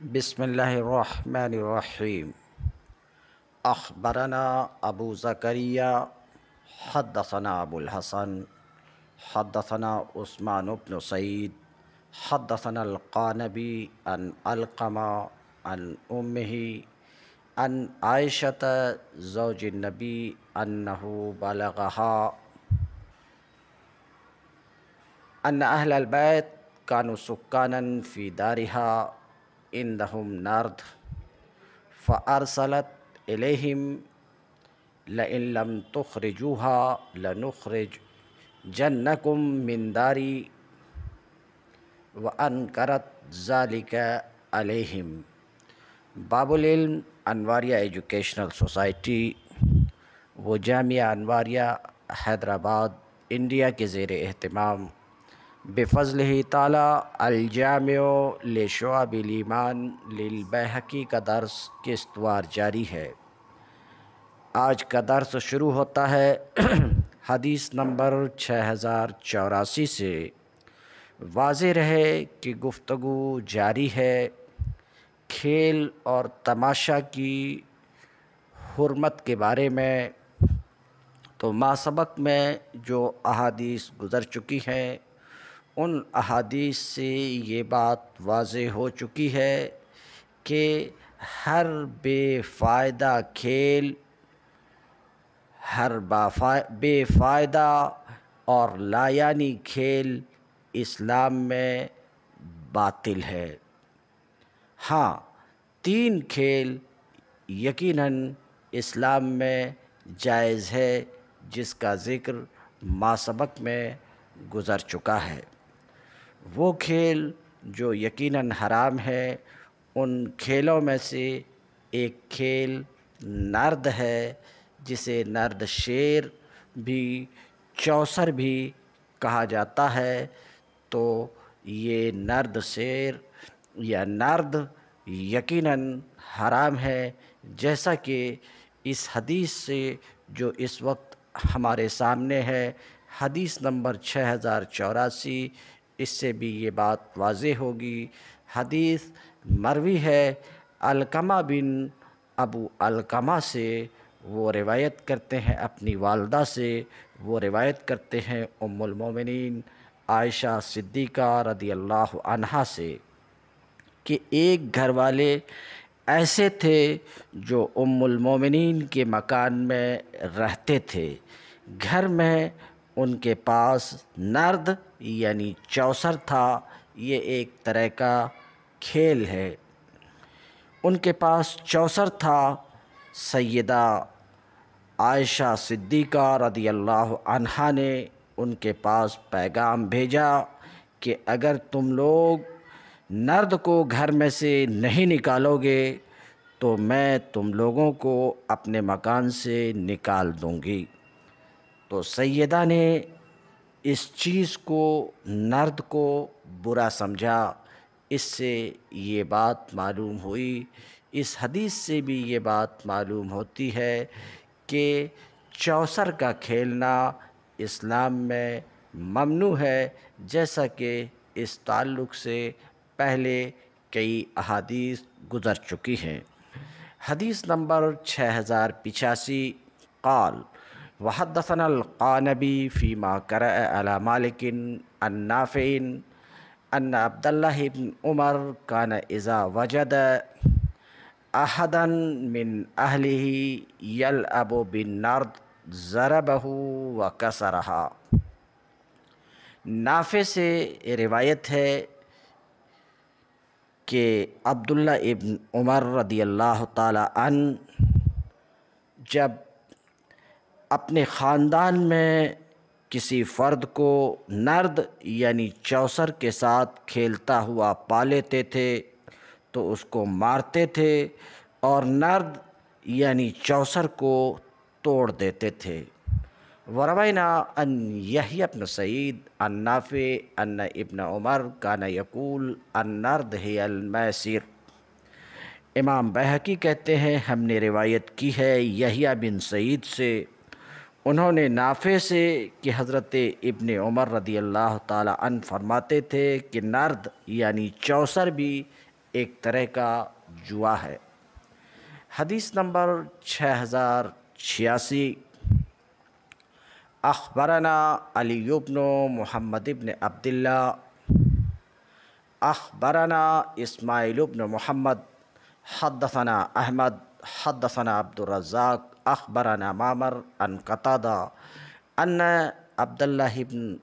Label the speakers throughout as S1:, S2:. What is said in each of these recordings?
S1: بسم الله الرحمن الرحيم أخبرنا أبو زكريا حدثنا أبو الحسن حدثنا عثمان بن سعيد حدثنا القانبي عن القمة عن أمه عن عائشة زوج النبي أنه بلغها أن أهل البيت كانوا سكانا في دارها عندهم نرد فأرسلت إليهم لئن لم تخرجوها لنخرج جنكم من داري وأنكرت ذلك عليهم. باب العلم انواریہ ایجوکیشنل سوسائٹی، وہ جامعہ انواریہ حیدرآباد، انڈیا کے زیر اہتمام بفضل ہی تعالیٰ الجامع لشعب الایمان للبیحقی کا درس کستوار جاری ہے۔ آج کا درس شروع ہوتا ہے حدیث نمبر چھ ہزار چوراسی سے۔ واضح رہے کہ گفتگو جاری ہے۔ کھیل اور تماشا کی حرمت کے بارے میں۔ تو ما سبق میں جو احادیث گزر چکی ہیں ان احادیث سے یہ بات واضح ہو چکی ہے کہ ہر بے فائدہ کھیل، ہر بے فائدہ اور لایانی کھیل اسلام میں باطل ہے۔ ہاں تین کھیل یقیناً اسلام میں جائز ہے جس کا ذکر ما سبق میں گزر چکا ہے۔ وہ کھیل جو یقیناً حرام ہے، ان کھیلوں میں سے ایک کھیل نرد ہے، جسے نرد شیر بھی، چوسر بھی کہا جاتا ہے۔ تو یہ نرد شیر یا نرد یقیناً حرام ہے، جیسا کہ اس حدیث سے جو اس وقت ہمارے سامنے ہے، حدیث نمبر چھ ہزار چوراسی اس سے بھی یہ بات واضح ہوگی۔ حدیث مروی ہے، علقمہ بن ابو علقمہ سے وہ روایت کرتے ہیں، اپنی والدہ سے وہ روایت کرتے ہیں ام المومنین عائشہ صدیقہ رضی اللہ عنہ سے کہ ایک گھر والے ایسے تھے جو ام المومنین کے مکان میں رہتے تھے۔ گھر میں ان کے پاس نرد یعنی چوسر تھا، یہ ایک طرح کا کھیل ہے۔ ان کے پاس چوسر تھا، سیدہ عائشہ صدیقہ رضی اللہ عنہ نے ان کے پاس پیغام بھیجا کہ اگر تم لوگ نرد کو گھر میں سے نہیں نکالو گے تو میں تم لوگوں کو اپنے مکان سے نکال دوں گی۔ تو سیدہ نے اس چیز کو، نرد کو برا سمجھا۔ اس سے یہ بات معلوم ہوئی۔ اس حدیث سے بھی یہ بات معلوم ہوتی ہے کہ چوسر کا کھیلنا اسلام میں ممنوع ہے، جیسا کہ اس تعلق سے پہلے کئی احادیث گزر چکی ہیں۔ حدیث نمبر چھ ہزار پچاسی، قال وحدثنا القانبی فيما قرأ على مالك النافع ان عبد الله بن عمر كان اذا وجد احدا من اهله يلعب بالنرد ضربه وكسرها. نافع سے روایت ہے کہ عبداللہ ابن عمر رضی اللہ تعالی عنہ جب اپنے خاندان میں کسی فرد کو نرد یعنی چوسر کے ساتھ کھیلتا ہوا پا لیتے تھے تو اس کو مارتے تھے اور نرد یعنی چوسر کو توڑ دیتے تھے۔ وروینا ان یحیی ابن سعید، ان نافع، ان ابن عمر کان یقول، ان نرد ہی المیسر امام بحقی کہتے ہیں، ہم نے روایت کی ہے یحییٰ بن سعید سے۔ انہوں نے نافع سے کہ حضرت ابن عمر رضی اللہ تعالی عنہ فرماتے تھے کہ نرد یعنی چوسر بھی ایک طرح کا جوا ہے۔ حدیث نمبر چھ ہزار چھیاسی۔ اخبرنا علی ابن محمد ابن عبداللہ۔ اخبرنا اسماعیل ابن محمد۔ حدثنا احمد۔ حدثنا عبد الرزاق أخبرنا معمر عن قتادة أن عبد الله بن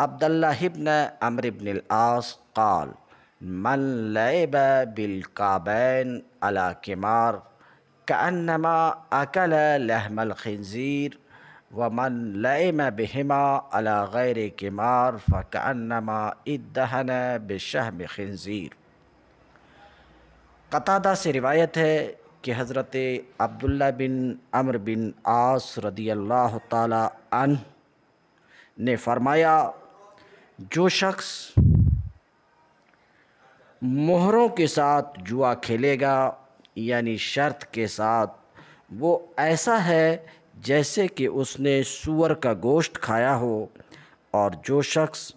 S1: عبد الله بن عمرو بن العاص قال من لعب بالكعبين على كمار كأنما أكل لحم الخنزير ومن لئم بهما على غير كمار فكأنما ادهن بشهم خنزير. قطادة سي روایت ہے کہ حضرت عبداللہ بن عمر بن عاص رضی اللہ تعالی عنہ نے فرمایا، جو شخص مہروں کے ساتھ جوا کھیلے گا یعنی شرط کے ساتھ، وہ ایسا ہے جیسے کہ اس نے سور کا گوشت کھایا ہو، اور جو شخص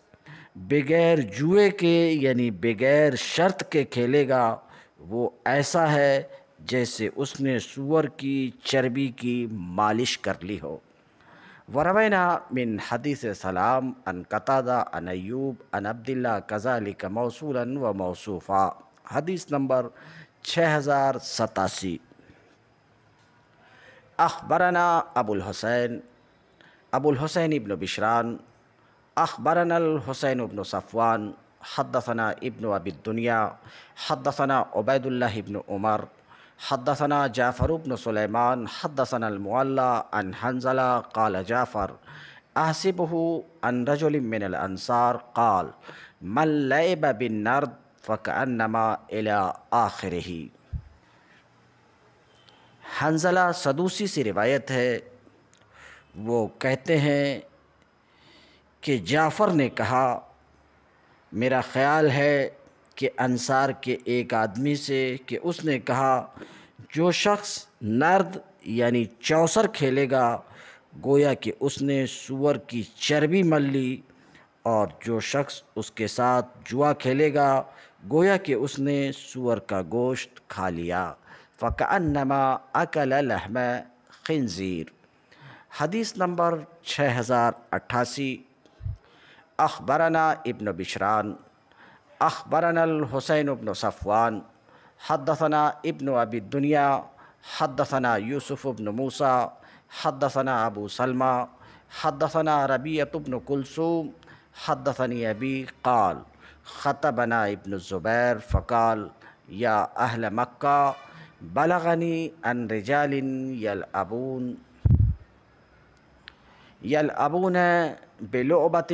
S1: بغیر جوئے کے یعنی بغیر شرط کے کھیلے گا، وہ ایسا ہے جیسے اس نے سور کی، چربی کی مالش کر لی ہو۔ وروینا من حدیث سلام ان قطادہ ان ایوب ان عبداللہ کذالک موصولا و موصوفا۔ حدیث نمبر چھ ہزار ستاسی۔ اخبرنا ابو الحسین ابو الحسین ابن بشران۔ اخبرنا الحسین ابن صفوان۔ حدثنا ابن ابی الدنیا۔ حدثنا عبید اللہ ابن عمر۔ حدثنا جعفر ابن سلیمان، حدثنا المعلى عن حنزلہ قال، جعفر احسبه عن رجل من الانصار قال، من لعب بالنرد فکأنما الى آخرہ حنزلہ صدوسی سے روایت ہے، وہ کہتے ہیں کہ جعفر نے کہا، میرا خیال ہے کہ انصار کے ایک آدمی سے کہ اس نے کہا، جو شخص نرد یعنی چوسر کھیلے گا، گویا کہ اس نے سور کی چربی مل لی اور جو شخص اس کے ساتھ جوا کھیلے گا، گویا کہ اس نے سور کا گوشت کھا لیا۔ فکأنما اکل لحم خنزیر۔ حدیث نمبر چھ ہزار اٹھاسی۔ اخبرنا ابن بشران۔ أخبرنا الحسين بن صفوان حدثنا ابن أبي الدنيا حدثنا يوسف بن موسى حدثنا أبو سلمى حدثنا ربيعة بن كلثوم حدثني أبي قال خطبنا ابن الزبير فقال يا أهل مكة بلغني أن رجال يلعبون يلعبون بلعبة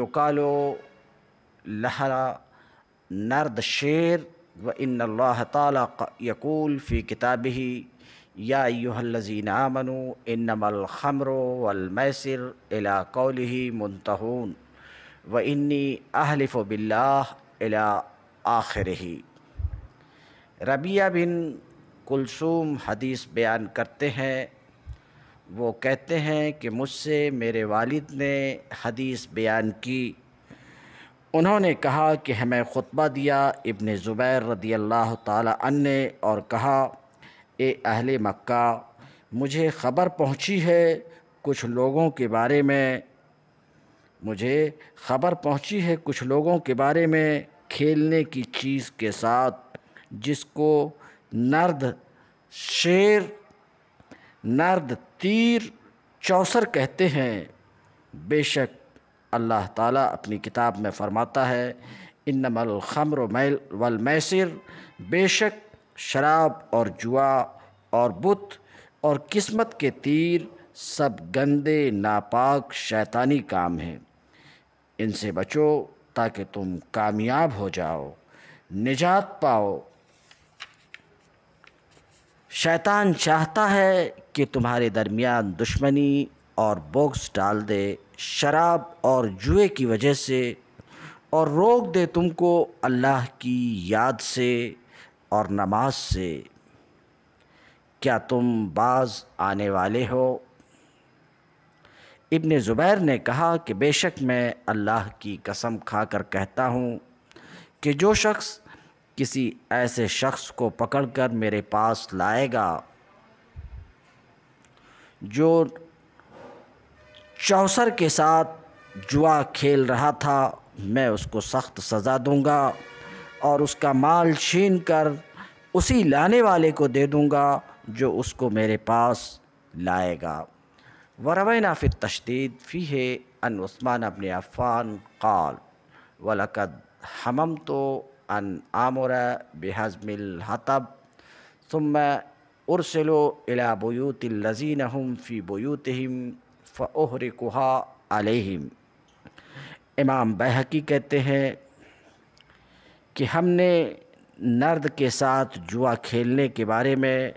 S1: يقال لها نرد شیر و ان اللہ تعالی یقول فی کتابہ، یا ایوہ الذین آمنوا انما الخمر والمیسر الى قوله منتہون و انی احلف و بلّہ آخر ہی ربیہ بن کلثوم حدیث بیان کرتے ہیں۔ وہ کہتے ہیں کہ مجھ سے میرے والد نے حدیث بیان کی۔ انہوں نے کہا کہ ہمیں خطبہ دیا ابن زبیر رضی اللہ تعالی عنہ نے اور کہا، اے اہل مکہ، مجھے خبر پہنچی ہے کچھ لوگوں کے بارے میں۔ مجھے خبر پہنچی ہے کچھ لوگوں کے بارے میں کھیلنے کی چیز کے ساتھ، جس کو نرد شیر، نرد تیر چوسر کہتے ہیں۔ بے شک اللہ تعالیٰ اپنی کتاب میں فرماتا ہے انما الخمر والمیسر، بے شک شراب اور جوا اور بت اور قسمت کے تیر سب گندے، ناپاک، شیطانی کام ہیں۔ ان سے بچو تاکہ تم کامیاب ہو جاؤ، نجات پاؤ۔ شیطان چاہتا ہے کہ تمہارے درمیان دشمنی اور بوکس ڈال دے۔ شراب اور جوئے کی وجہ سے، اور روک دے تم کو اللہ کی یاد سے اور نماز سے۔ کیا تم بعض آنے والے ہو؟ ابن زبیر نے کہا کہ بے شک میں اللہ کی قسم کھا کر کہتا ہوں کہ جو شخص کسی ایسے شخص کو پکڑ کر میرے پاس لائے گا، جو چوسر کے ساتھ جوا کھیل رہا تھا، میں اس کو سخت سزا دوں گا اور اس کا مال چھین کر اسی لانے والے کو دے دوں گا جو اس کو میرے پاس لائے گا۔ وروینہ فی التشدید فی ہے ان عثمان ابن عفان قال، ولقد حممت ان آمر بحزم الحطب، ثم ارسلوا الى بیوت الذین هم فی بیوتہم فأہرکها علیہم امام بحقی کہتے ہیں کہ ہم نے نرد کے ساتھ جوا کھیلنے کے بارے میں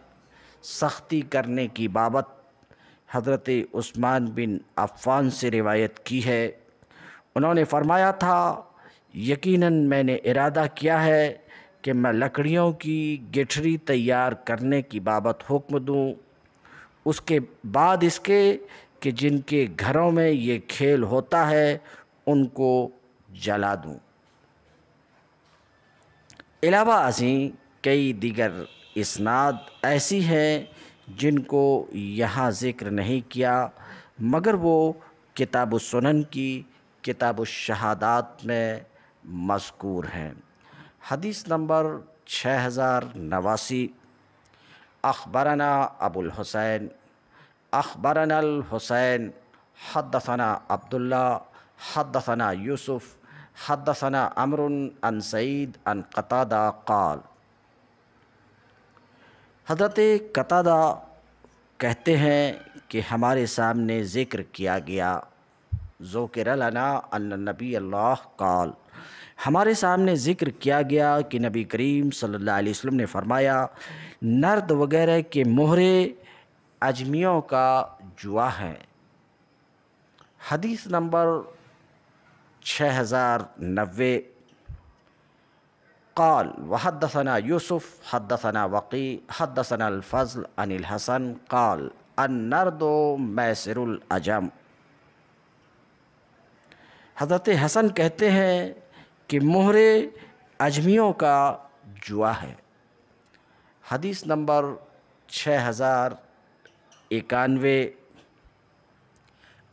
S1: سختی کرنے کی بابت حضرت عثمان بن عفان سے روایت کی ہے۔ انہوں نے فرمایا تھا، یقیناً میں نے ارادہ کیا ہے کہ میں لکڑیوں کی گٹھری تیار کرنے کی بابت حکم دوں۔ اس کے بعد اس کے کہ جن کے گھروں میں یہ کھیل ہوتا ہے، ان کو جلا دوں۔ علاوہ ازیں کئی دیگر اسناد ایسی ہیں جن کو یہاں ذکر نہیں کیا، مگر وہ کتاب السنن کی کتاب الشہادات میں مذکور ہیں۔ حدیث نمبر چھ ہزار نواسی۔ اخبرنا ابو الحسین اخبرنا الحسین حدثنا عبداللہ حدثنا یوسف حدثنا عمر عن سعید عن قطادہ قال، حضرت قطادہ کہتے ہیں کہ ہمارے سامنے ذکر کیا گیا ذوکر لنا ان نبی اللہ قال، ہمارے سامنے ذکر کیا گیا کہ نبی کریم صلی اللہ علیہ وسلم نے فرمایا، نرد وغیرہ کے مہرے اجمیوں کا جوا ہے۔ حدیث نمبر چھ ہزار نوے۔ قال، وحدثنا یوسف، حدثنا وقی، حدثنا الفضل عن الحسن۔ قال النرد میسر الاجم۔ حضرت حسن کہتے ہیں کہ مہر اجمیوں کا جوا ہے۔ حدیث نمبر چھ ہزار اکانوے۔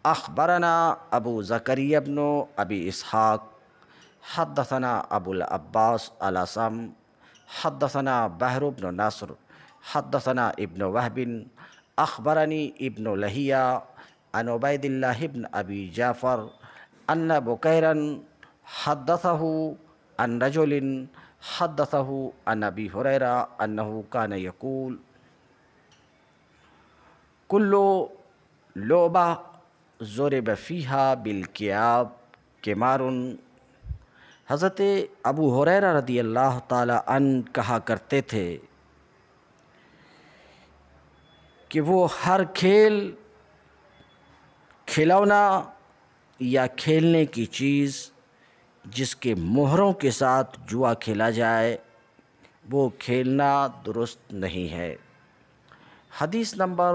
S1: اخبرنا ابو زکری ابن ابی اسحاق حدثنا ابو العباس الاسم حدثنا بحر ابن نصر حدثنا ابن وحب اخبرنی ابن لہیہ عن عبید اللہ ابن ابی جعفر ان بکیرن حدثه عن رجل حدثه عن ابی حریرہ انہو کان یقول کلو لوبہ ضرب فیہا بالکیاب کمارن حضرت ابو حریرہ رضی اللہ تعالی عنہ کہا کرتے تھے کہ وہ ہر کھیل کھلونا یا کھیلنے کی چیز جس کے مہروں کے ساتھ جوا کھیلا جائے، وہ کھیلنا درست نہیں ہے۔ حدیث نمبر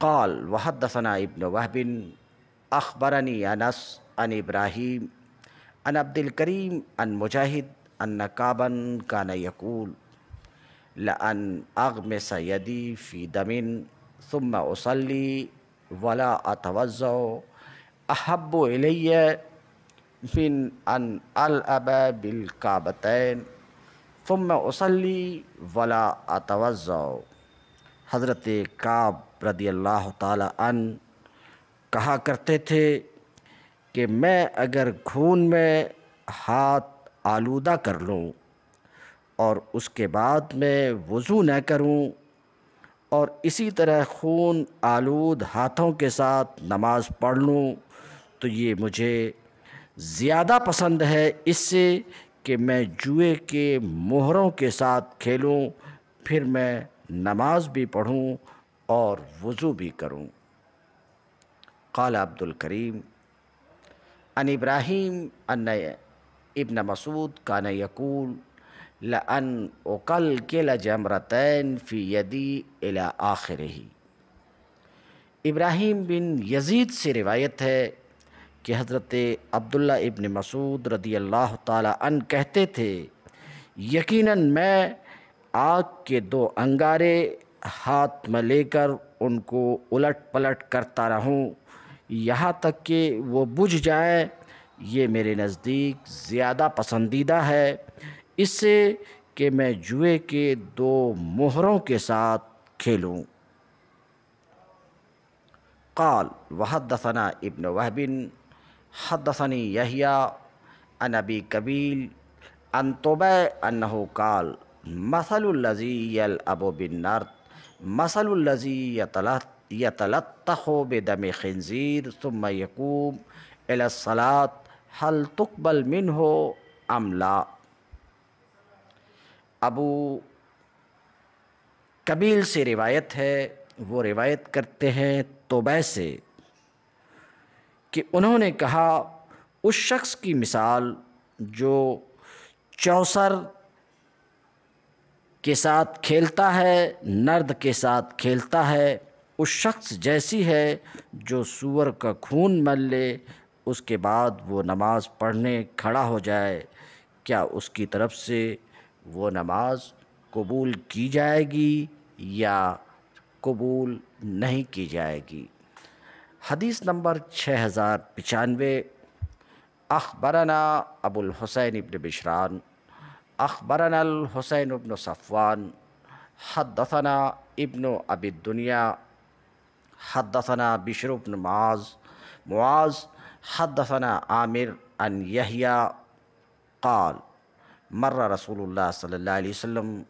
S1: قال وحدثنا ابن وهب أخبرني أنس عن إبراهيم عن عبد الكريم عن مجاهد أن كعبا كان يقول لأن أغمس يدي في دم ثم أصلي ولا أتوزع أحب إلي من أن ألعب بالكعبتين. ثم اصلي ولا اتوضا حضرت کعب رضی اللہ تعالی عنہ کہا کرتے تھے کہ میں اگر خون میں ہاتھ آلودہ کر لوں اور اس کے بعد میں وضو نہ کروں اور اسی طرح خون آلود ہاتھوں کے ساتھ نماز پڑھ لوں تو یہ مجھے زیادہ پسند ہے۔ اس سے کہ میں جوئے کے مہروں کے ساتھ کھیلوں، پھر میں نماز بھی پڑھوں اور وضو بھی کروں۔ قال عبد الکریم، ان ابراہیم ان ابن مسعود کان یقول لن لأن اقلقل جمرتین فی یدی الى آخرہ ابراہیم بن یزید سے روایت ہے کہ حضرت عبداللہ ابن مسعود رضی اللہ تعالیٰ عنہ کہتے تھے، یقیناً میں آگ کے دو انگارے ہاتھ میں لے کر ان کو الٹ پلٹ کرتا رہوں، یہاں تک کہ وہ بجھ جائیں، یہ میرے نزدیک زیادہ پسندیدہ ہے۔ اس سے کہ میں جوئے کے دو مہروں کے ساتھ کھیلوں۔ قال، وحدثنا ابن وهب حدثني يحيى عن ابي كبيل عن طبع انه قال، مثل الذي يلعب بالنار، مثل الذي يتلطخ بدم خنزير، ثم يقوم الى الصلاه هل تقبل منه ام لا؟ ابو کبیل سے روایت ہے، وہ روایت کرتے ہیں توبہ سے۔ کہ انہوں نے کہا، اس شخص کی مثال جو چوسر کے ساتھ کھیلتا ہے، نرد کے ساتھ کھیلتا ہے، اس شخص جیسی ہے جو سور کا خون مل لے، اس کے بعد وہ نماز پڑھنے کھڑا ہو جائے۔ کیا اس کی طرف سے وہ نماز قبول کی جائے گی یا قبول نہیں کی جائے گی؟ حدیث نمبر چھ ہزار پچانوے، اخبرنا ابو الحسین ابن بشران، اخبرنا الحسین ابن صفوان، حدثنا ابن ابی الدنیا، حدثنا بشر ابن معاذ معاذ، حدثنا عامر ان یحییٰ قال، مر رسول اللہ صلی اللہ علیہ وسلم،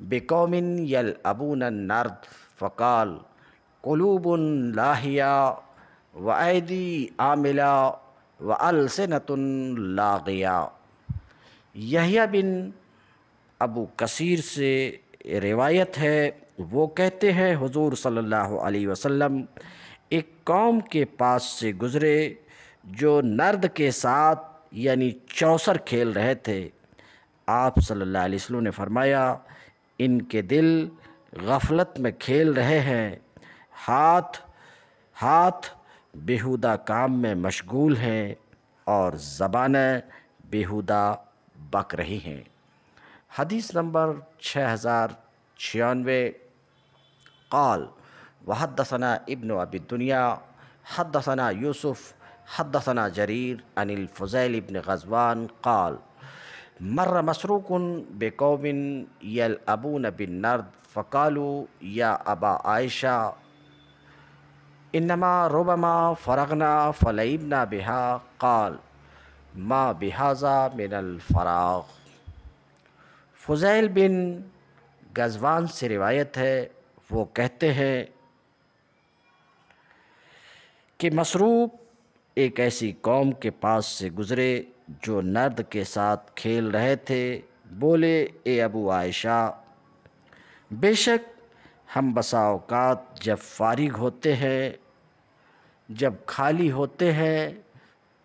S1: بقوم يلعبون النرد، فقال قلوب لاہیا و عیدی عاملہ و السنۃ لاغیا۔ یحییٰ بن ابو کثیر سے روایت ہے، وہ کہتے ہیں، حضور صلی اللہ علیہ وسلم ایک قوم کے پاس سے گزرے جو نرد کے ساتھ یعنی چوسر کھیل رہے تھے۔ آپ صلی اللہ علیہ وسلم نے فرمایا، ان کے دل غفلت میں کھیل رہے ہیں۔ ہاتھ ہاتھ بیہودہ کام میں مشغول ہیں اور زبانیں بیہودہ بک رہی ہیں۔ حدیث نمبر چھ ہزار چھیانوے۔ قال، وحدثنا ابن ابی الدنیا، حدثنا یوسف، حدثنا جریر عن الفضیل ابن غزوان۔ قال، مر مسروق بقوم يلعبون بالنرد فقالوا يا أبا عائشة انما ربما فرغنا فلعبنا بها، قال، ما بهذا من الفراغ؟ فضیل بن غزوان سے روایت ہے، وہ کہتے ہیں کہ مسروب ایک ایسی قوم کے پاس سے گزرے جو نرد کے ساتھ کھیل رہے تھے، بولے، اے ابو عائشہ، بے شک ہم بسا اوقات جب فارغ ہوتے ہیں، جب خالی ہوتے ہیں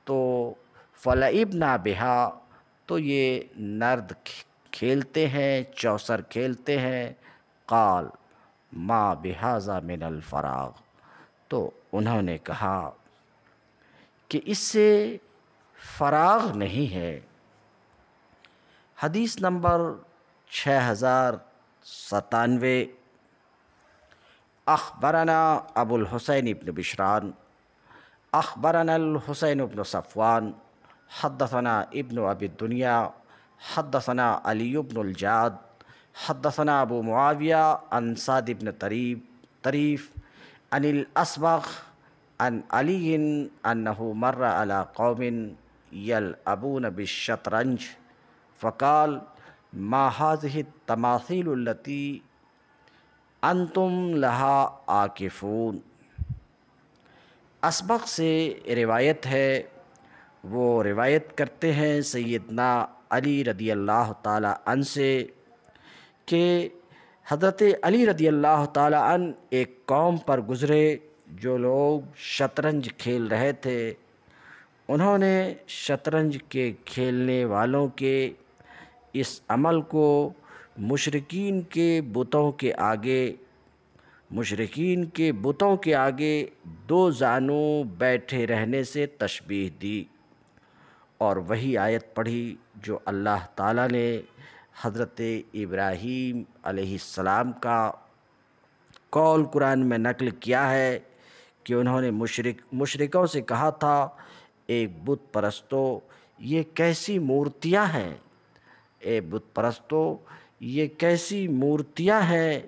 S1: تو فلعب نہ بہا تو یہ نرد کھیلتے ہیں، چوسر کھیلتے ہیں۔ قال، ما بحاظہ من الفراغ۔ تو انہوں نے کہا کہ اس سے فراغ نہیں ہے۔ حدیث نمبر چھ ہزار ستانوے۔ أخبرنا أبو الحسين بن بشران أخبرنا الحسين بن صفوان حدثنا ابن أبي الدنيا حدثنا علي بن الجاد حدثنا أبو معاوية عن سعد بن طريف طريف عن الأصبغ عن علي أنه مر على قوم يلعبون بالشطرنج فقال ما هذه التماثيل التي انتم لها عاکفون۔ اسبق سے روایت ہے، وہ روایت کرتے ہیں سیدنا علی رضی اللہ تعالیٰ عنہ سے کہ حضرت علی رضی اللہ تعالیٰ عنہ ایک قوم پر گزرے، جو لوگ شطرنج کھیل رہے تھے۔ انہوں نے شطرنج کے کھیلنے والوں کے اس عمل کو مشرقین کے بتوں کے آگے مشرقین کے بتوں کے آگے دو زانوں بیٹھے رہنے سے تشبیح دی۔ اور وہی آیت پڑھی جو اللہ تعالیٰ نے حضرت ابراہیم علیہ السلام کا قول قرآن میں نقل کیا ہے کہ انہوں نے مشرق مشرقوں سے کہا تھا، ایک بت پرستو، یہ کیسی مورتیاں ہیں؟ اے بت پرستو یہ کیسی مورتیاں ہیں؟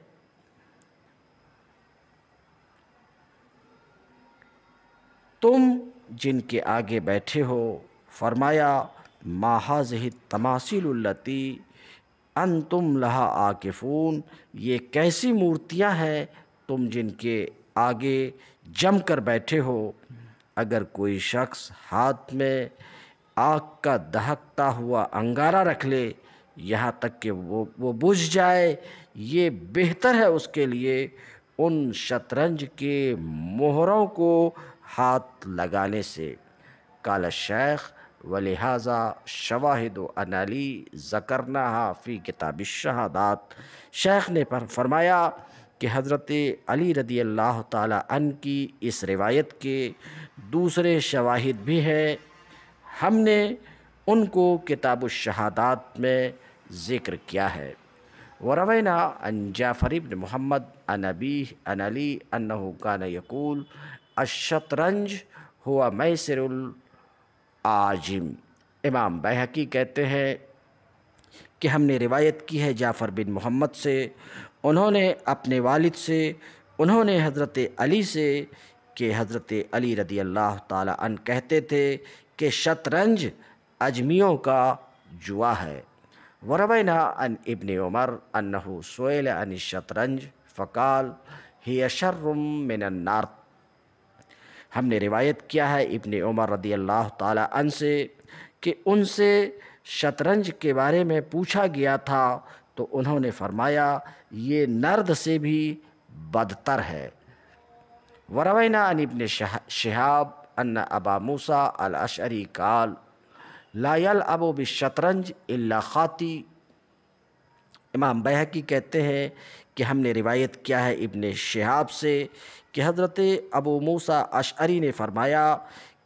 S1: تم جن کے آگے بیٹھے ہو، فرمایا ماحاظ تماثل التی ان تم لہا آکفون، یہ کیسی مورتیاں ہیں؟ تم جن کے آگے جم کر بیٹھے ہو، اگر کوئی شخص ہاتھ میں آگ کا دہکتا ہوا انگارہ رکھ لے یہاں تک کہ وہ وہ بجھ جائے۔ یہ بہتر ہے اس کے لیے۔ ان شطرنج کے مہروں کو ہاتھ لگانے سے۔ کالا شیخ و لہٰذا شواہد و انالی ذکرنا فی کتاب الشہادات۔ شیخ نے فرمایا کہ حضرت علی رضی اللہ تعالی عنہ کی اس روایت کے دوسرے شواہد بھی ہیں۔ ہم نے ان کو کتاب الشہادات میں ذکر کیا ہے۔ وروینا ان جعفر بن محمد ان ابی ان علی انہو کان یقول، الشطرنج ہوا میسر العاجم۔ امام بیحقی کہتے ہیں کہ ہم نے روایت کی ہے جعفر بن محمد سے، انہوں نے اپنے والد سے، انہوں نے حضرت علی سے کہ حضرت علی رضی اللہ تعالی عنہ کہتے تھے کہ شطرنج اجمیوں کا جوا ہے۔ وروینا ان ابن عمر انہو سوئل ان الشطرنج فقال، ہی شر من النار. ہم نے روایت کیا ہے ابن عمر رضی اللہ تعالی عنہ سے کہ ان سے شطرنج کے بارے میں پوچھا گیا تھا تو انہوں نے فرمایا، یہ نرد سے بھی بدتر ہے. وروینا ان ابن شہاب ان ابا موسیٰ الاشعری قال لا یلعب بالشطرنج الا خاتی امام بیحقی کہتے ہیں کہ ہم نے روایت کیا ہے ابن شہاب سے کہ حضرت ابو موسیٰ اشعری نے فرمایا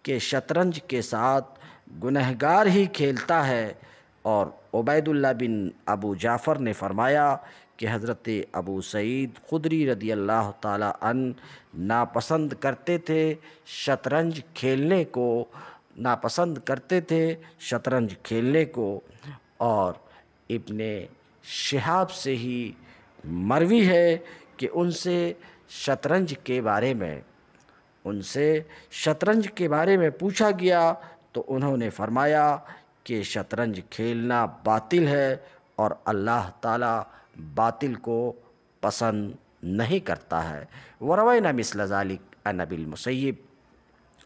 S1: کہ شطرنج کے ساتھ گنہگار ہی کھیلتا ہے۔ اور عبید اللہ بن ابو جعفر نے فرمایا کہ حضرت ابو سعید خدری رضی اللہ تعالیٰ عنہ ناپسند کرتے تھے شطرنج کھیلنے کو۔ ناپسند کرتے تھے شطرنج کھیلنے کو اور ابن شہاب سے ہی مروی ہے کہ ان سے شطرنج کے بارے میں، ان سے شطرنج کے بارے میں پوچھا گیا تو انہوں نے فرمایا کہ شطرنج کھیلنا باطل ہے اور اللہ تعالیٰ باطل کو پسند نہیں کرتا ہے۔ وروینہ مثل ذالک انب المسیب۔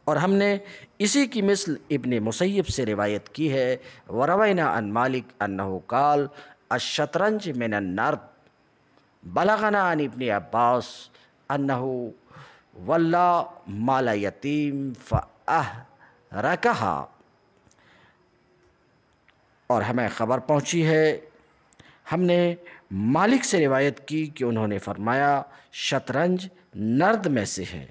S1: اور ہم نے اسی کی مثل ابن مسیب سے روایت کی ہے وروینہ ان مالک انہو قال، الشطرنج من النرد، بلغنا عن ابن عباس انہو واللہ مال یتیم فأہرکہا اور ہمیں خبر پہنچی ہے، ہم نے مالک سے روایت کی کہ انہوں نے فرمایا، شطرنج نرد میں سے ہے۔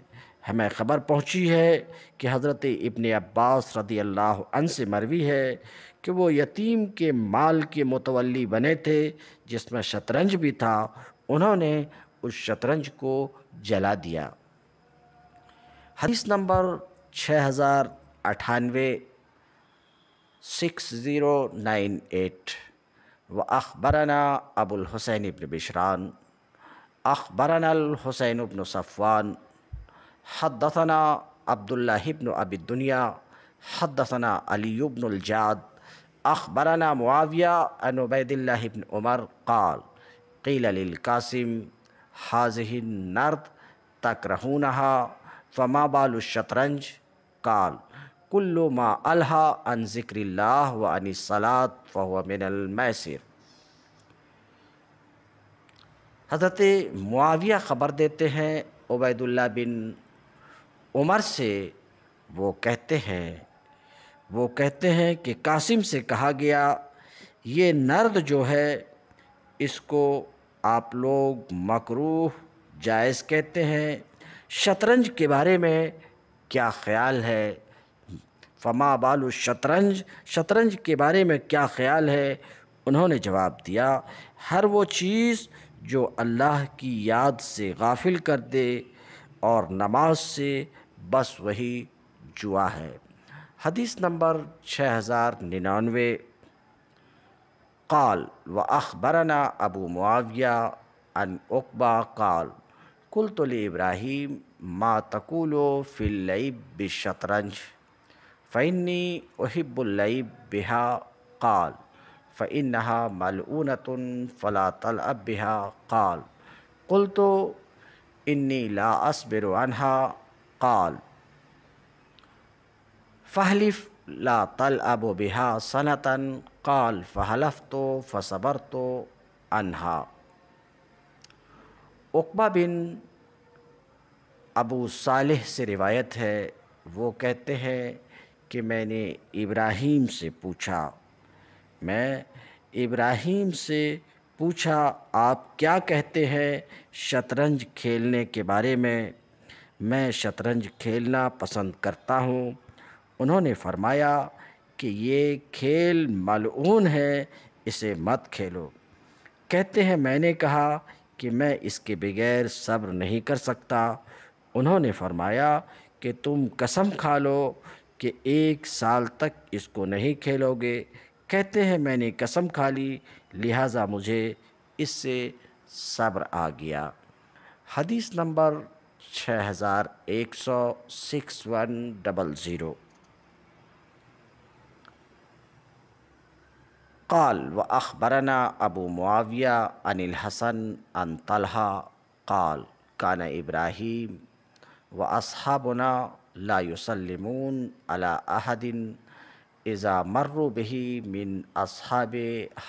S1: ہمیں خبر پہنچی ہے کہ حضرت ابن عباس رضی اللہ عنہ سے مروی ہے کہ وہ یتیم کے مال کے متولی بنے تھے، جس میں شطرنج بھی تھا، انہوں نے اس شطرنج کو جلا دیا۔ حدیث نمبر چھ ہزار اٹھانوے، سکس زیرو نائن ایٹ۔ و اخبرنا ابو الحسین ابن بشران۔ اخبرنا الحسین ابن صفوان۔ حدثنا عبداللہ ابن ابی الدنیا، حدثنا علی ابن الجاد اخبرنا معاویہ ان عبید اللہ ابن عمر قال، قیل للقاسم حاضح النرد تکرہونها فما بال الشطرنج؟ قال، کل ما الحا ان ذکر اللہ و ان الصلاة فهو من المیسر. حضرت معاویہ خبر دیتے ہیں عبید اللہ بن عمر سے وہ کہتے ہیں، وہ کہتے ہیں کہ قاسم سے کہا گیا، یہ نرد جو ہے، اس کو آپ لوگ مکروح جائز کہتے ہیں۔ شطرنج کے بارے میں کیا خیال ہے؟ فما بال الشطرنج، شطرنج کے بارے میں کیا خیال ہے؟ انہوں نے جواب دیا، ہر وہ چیز جو اللہ کی یاد سے غافل کر دے اور نماز سے بس وہی جوا ہے۔ حدیث نمبر چھ ہزار ننانوے۔ قال و اخبرنا ابو معاویہ ان اقبا قال، قلت ابراہیم ما تقول فی اللیب بالشطرنج؟ فإنی احب اللیب بها۔ قال، فإنها ملعونة فلا تلعب بها۔ قال، قلت انی لا اصبر عنها۔ قال فحلف لا تلعب بها سنة قال فحلفت فصبرت عنها اقبا بن ابو صالح سے روایت ہے، وہ کہتے ہیں کہ میں نے ابراہیم سے پوچھا، میں ابراہیم سے پوچھا، آپ کیا کہتے ہیں شطرنج کھیلنے کے بارے میں؟ میں شطرنج کھیلنا پسند کرتا ہوں۔ انہوں نے فرمایا کہ یہ کھیل ملعون ہے، اسے مت کھیلو۔ کہتے ہیں، میں نے کہا کہ میں اس کے بغیر صبر نہیں کر سکتا۔ انہوں نے فرمایا کہ تم قسم کھا لو کہ ایک سال تک اس کو نہیں کھیلو گے۔ کہتے ہیں، میں نے قسم کھا لی، لہٰذا مجھے اس سے صبر آ گیا۔ حدیث نمبر چھ ہزار ایک سو سکس ون ڈبل زیرو۔ قال و اخبرنا ابو معاویہ عن الحسن ان طلحہ، قال، کان ابراہیم و اصحابنا لا يسلمون على احد اذا مروا به من اصحاب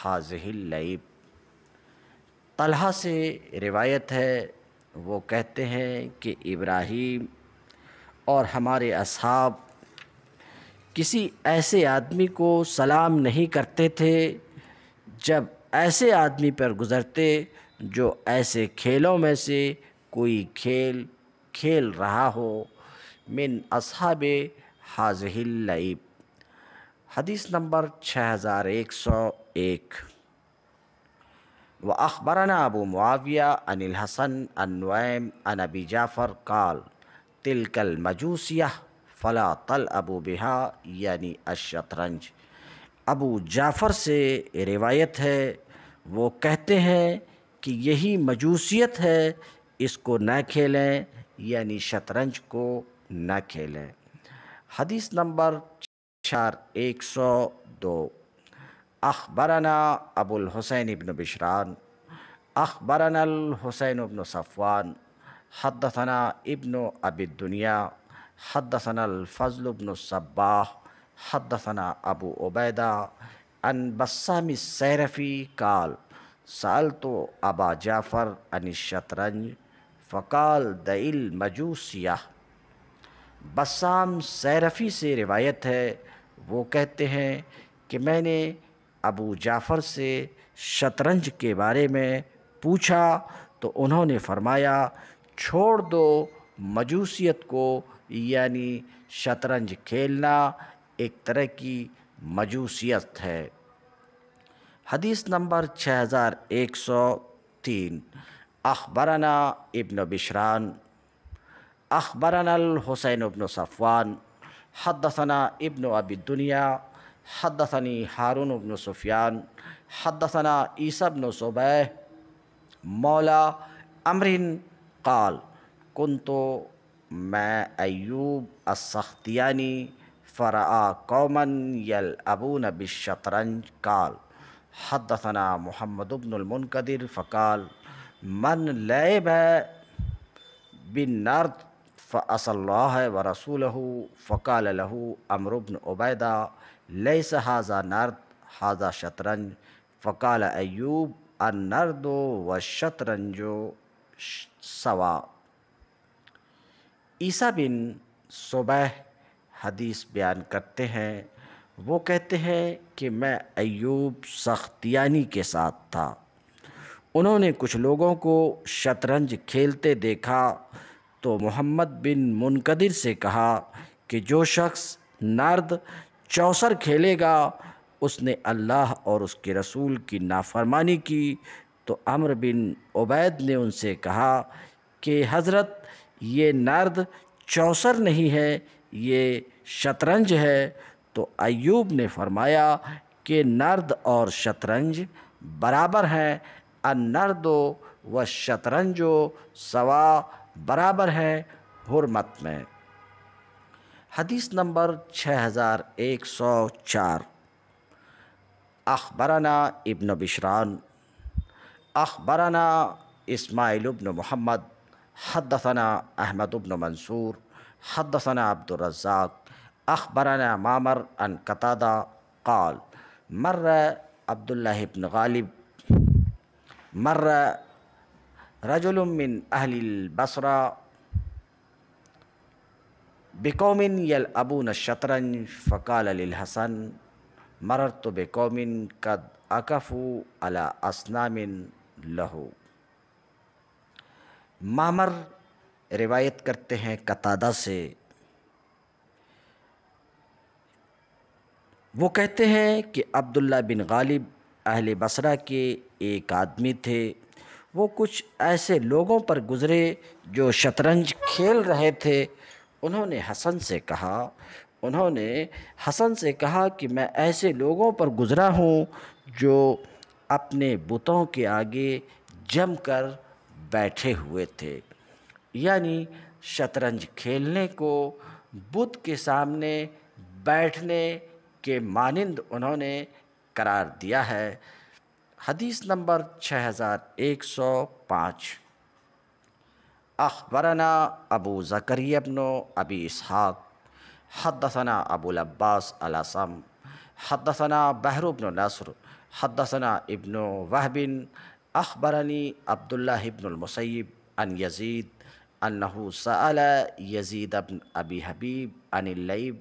S1: هذه اللعب۔ طلحہ سے روایت ہے وہ کہتے ہیں کہ ابراہیم اور ہمارے اصحاب کسی ایسے آدمی کو سلام نہیں کرتے تھے جب ایسے آدمی پر گزرتے جو ایسے کھیلوں میں سے کوئی کھیل کھیل رہا ہو، من اصحاب حاضح اللعب۔ حدیث نمبر چھ ہزار ایک سو ایک۔ و اخبرنا ابو معاویہ ان الحسن ان ان ابی جعفر قال تلک المجوسیہ فلا طل ابو بہا یعنی الشطرنج. ابو جعفر سے روایت ہے، وہ کہتے ہیں کہ یہی مجوسیت ہے، اس کو نہ کھیلیں یعنی شطرنج کو نہ کھیلیں۔ حدیث نمبر چار، ایک سو دو۔ اخبرنا ابو الحسین ابن بشران، اخبرنا الحسین ابن صفوان، حدثنا ابن ابی الدنیا، حدثنا الفضل بن الصباح حدثنا ابو عبیدہ، ان بسام السیرفی قال، سألت ابا جعفر عن الشطرنج، فقال دعل مجوسیہ بسام سیرفی سے روایت ہے، وہ کہتے ہیں کہ میں نے ابو جعفر سے شطرنج کے بارے میں پوچھا تو انہوں نے فرمایا، چھوڑ دو مجوسیت کو یعنی شطرنج کھیلنا ایک طرح کی مجوسیت ہے۔ حدیث نمبر چھ ہزار ایک سو تین۔ اخبرنا ابن بشران۔ اخبرنا الحسین ابن صفوان۔ حدثنا ابن ابی الدنیا۔ حدثنی ہارون ابن سفیان حدثنا عیسی بن صبح مولا امرن قال کنتو میں ایوب السختیانی فرعا قومن یلعبون بالشطرنج قال، حدثنا محمد بن المنقدر فقال، من لعب بالنرد فأصل الله ورسوله فقال له عمرو بن عبیدہ لیس هذا نرد، هذا شطرنج. فقال ایوب النرد والشطرنج سوا. عیسیٰ بن صبح حدیث بیان کرتے ہیں، وہ کہتے ہیں کہ میں ایوب سختیانی کے ساتھ تھا۔ انہوں نے کچھ لوگوں کو شطرنج کھیلتے دیکھا تو محمد بن منقدر سے کہا کہ جو شخص نرد چوسر کھیلے گا، اس نے اللہ اور اس کے رسول کی نافرمانی کی۔ تو عمر بن عبید نے ان سے کہا کہ، حضرت، یہ نرد چوسر نہیں ہے، یہ شطرنج ہے۔ تو ایوب نے فرمایا کہ نرد اور شطرنج برابر ہیں النرد و شطرنج و سوا برابر ہیں حرمت میں۔ حدیث نمبر چھ ہزار ایک سو چار۔ اخبرنا ابن بشران۔ اخبرنا اسماعیل ابن محمد۔ حدثنا احمد ابن منصور۔ حدثنا عبد الرزاق۔ اخبرنا مامر ان قطادہ قال، مر عبد الله بن غالب۔ مر رجل من أهل البصرة بقوم يلعبون الشطرنج فقال للحسن، مررت بقوم قد أكفوا على أصنام له. مامر روایت کرتے ہیں قطادہ سے۔ وہ کہتے ہیں کہ عبداللہ بن غالب اہل بصرہ کے ایک آدمی تھے۔ وہ کچھ ایسے لوگوں پر گزرے جو شطرنج کھیل رہے تھے، انہوں نے حسن سے کہا، انہوں نے حسن سے کہا کہ میں ایسے لوگوں پر گزرا ہوں جو اپنے بتوں کے آگے جم کر بیٹھے ہوئے تھے۔ یعنی شطرنج کھیلنے کو بت کے سامنے بیٹھنے کے مانند انہوں نے قرار دیا ہے۔ حدیث نمبر چھ ہزار ایک سو پانچ۔ اخبرنا ابو زکری ابن ابی اسحاق، حدثنا ابو العباس الاسم، حدثنا بحر ابن نصر، حدثنا ابن وحب اخبرنی عبداللہ ابن المسیب ان یزید، انہو سأل یزید ابن ابی حبیب ان اللیب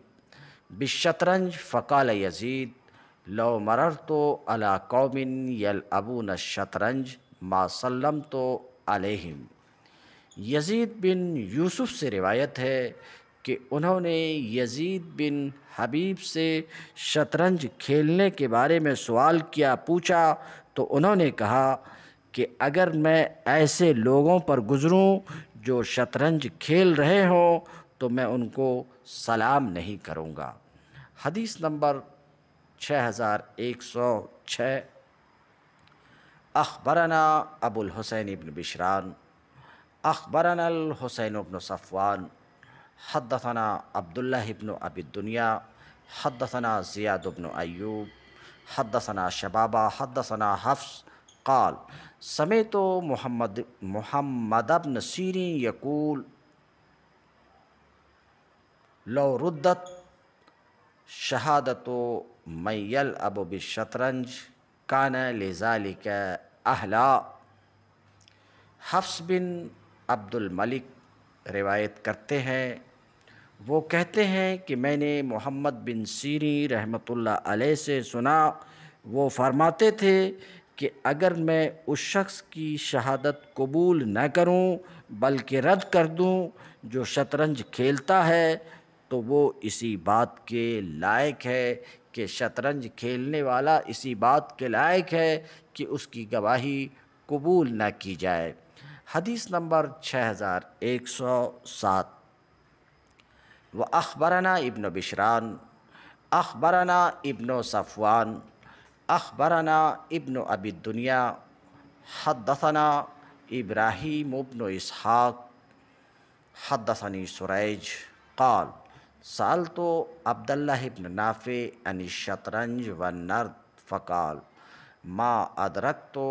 S1: بالشطرنج فقال یزید لو مررت على قوم يلعبون الشطرنج ما سلمت علیہم یزید بن یوسف سے روایت ہے کہ انہوں نے یزید بن حبیب سے شطرنج کھیلنے کے بارے میں سوال کیا، پوچھا تو انہوں نے کہا کہ اگر میں ایسے لوگوں پر گزروں جو شطرنج کھیل رہے ہوں تو میں ان کو سلام نہیں کروں گا۔ حدیث نمبر چھ ہزار ایک سو چھ۔ اخبرنا ابو الحسین ابن بشران۔ اخبرنا الحسین ابن صفوان۔ حدثنا عبداللہ ابن ابی الدنیا۔ حدثنا زیاد ابن ایوب۔ حدثنا شبابہ۔ حدثنا حفظ قال، سمیت محمد محمد ابن سیری یقول، لو ردت شہادت و میل ابو بالشطرنج کان لذالک اہلا حفظ بن عبد الملک روایت کرتے ہیں۔ وہ کہتے ہیں کہ میں نے محمد بن سیری رحمۃ اللہ علیہ سے سنا۔ وہ فرماتے تھے کہ اگر میں اس شخص کی شہادت قبول نہ کروں، بلکہ رد کر دوں جو شطرنج کھیلتا ہے، تو وہ اسی بات کے لائق ہے کہ شطرنج کھیلنے والا اسی بات کے لائق ہے کہ اس کی گواہی قبول نہ کی جائے۔ حدیث نمبر چھ ہزار ایک سو سات۔ و اخبرنا ابن بشران۔ اخبرنا ابن و صفوان۔ اخبرنا ابن ابی دنیا حدثنا ابراہیم ابن و اسحاق حدثنی سریج قال سالتو عبداللہ ابن نافع عن الشطرنج والنرد فقال، ما ادرکتو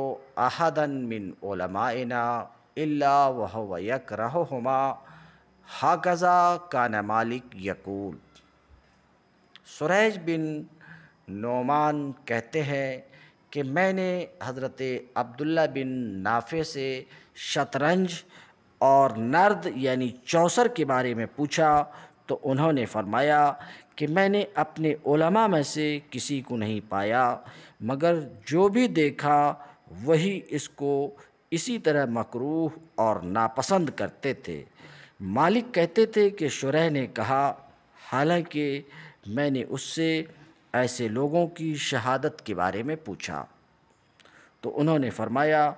S1: احدا من علمائنا الا وهو یکرہہما ہاکذا کان مالک یقول۔ سریج بن نعمان کہتے ہیں کہ میں نے حضرت عبداللہ بن نافع سے شطرنج اور نرد یعنی چوسر کے بارے میں پوچھا تو انہوں نے فرمایا کہ میں نے اپنے علماء میں سے کسی کو نہیں پایا، مگر جو بھی دیکھا وہی اس کو اسی طرح مکروح اور ناپسند کرتے تھے۔ مالک کہتے تھے کہ شرح نے کہا، حالانکہ میں نے اس سے ایسے لوگوں کی شہادت کے بارے میں پوچھا۔ تو انہوں نے فرمایا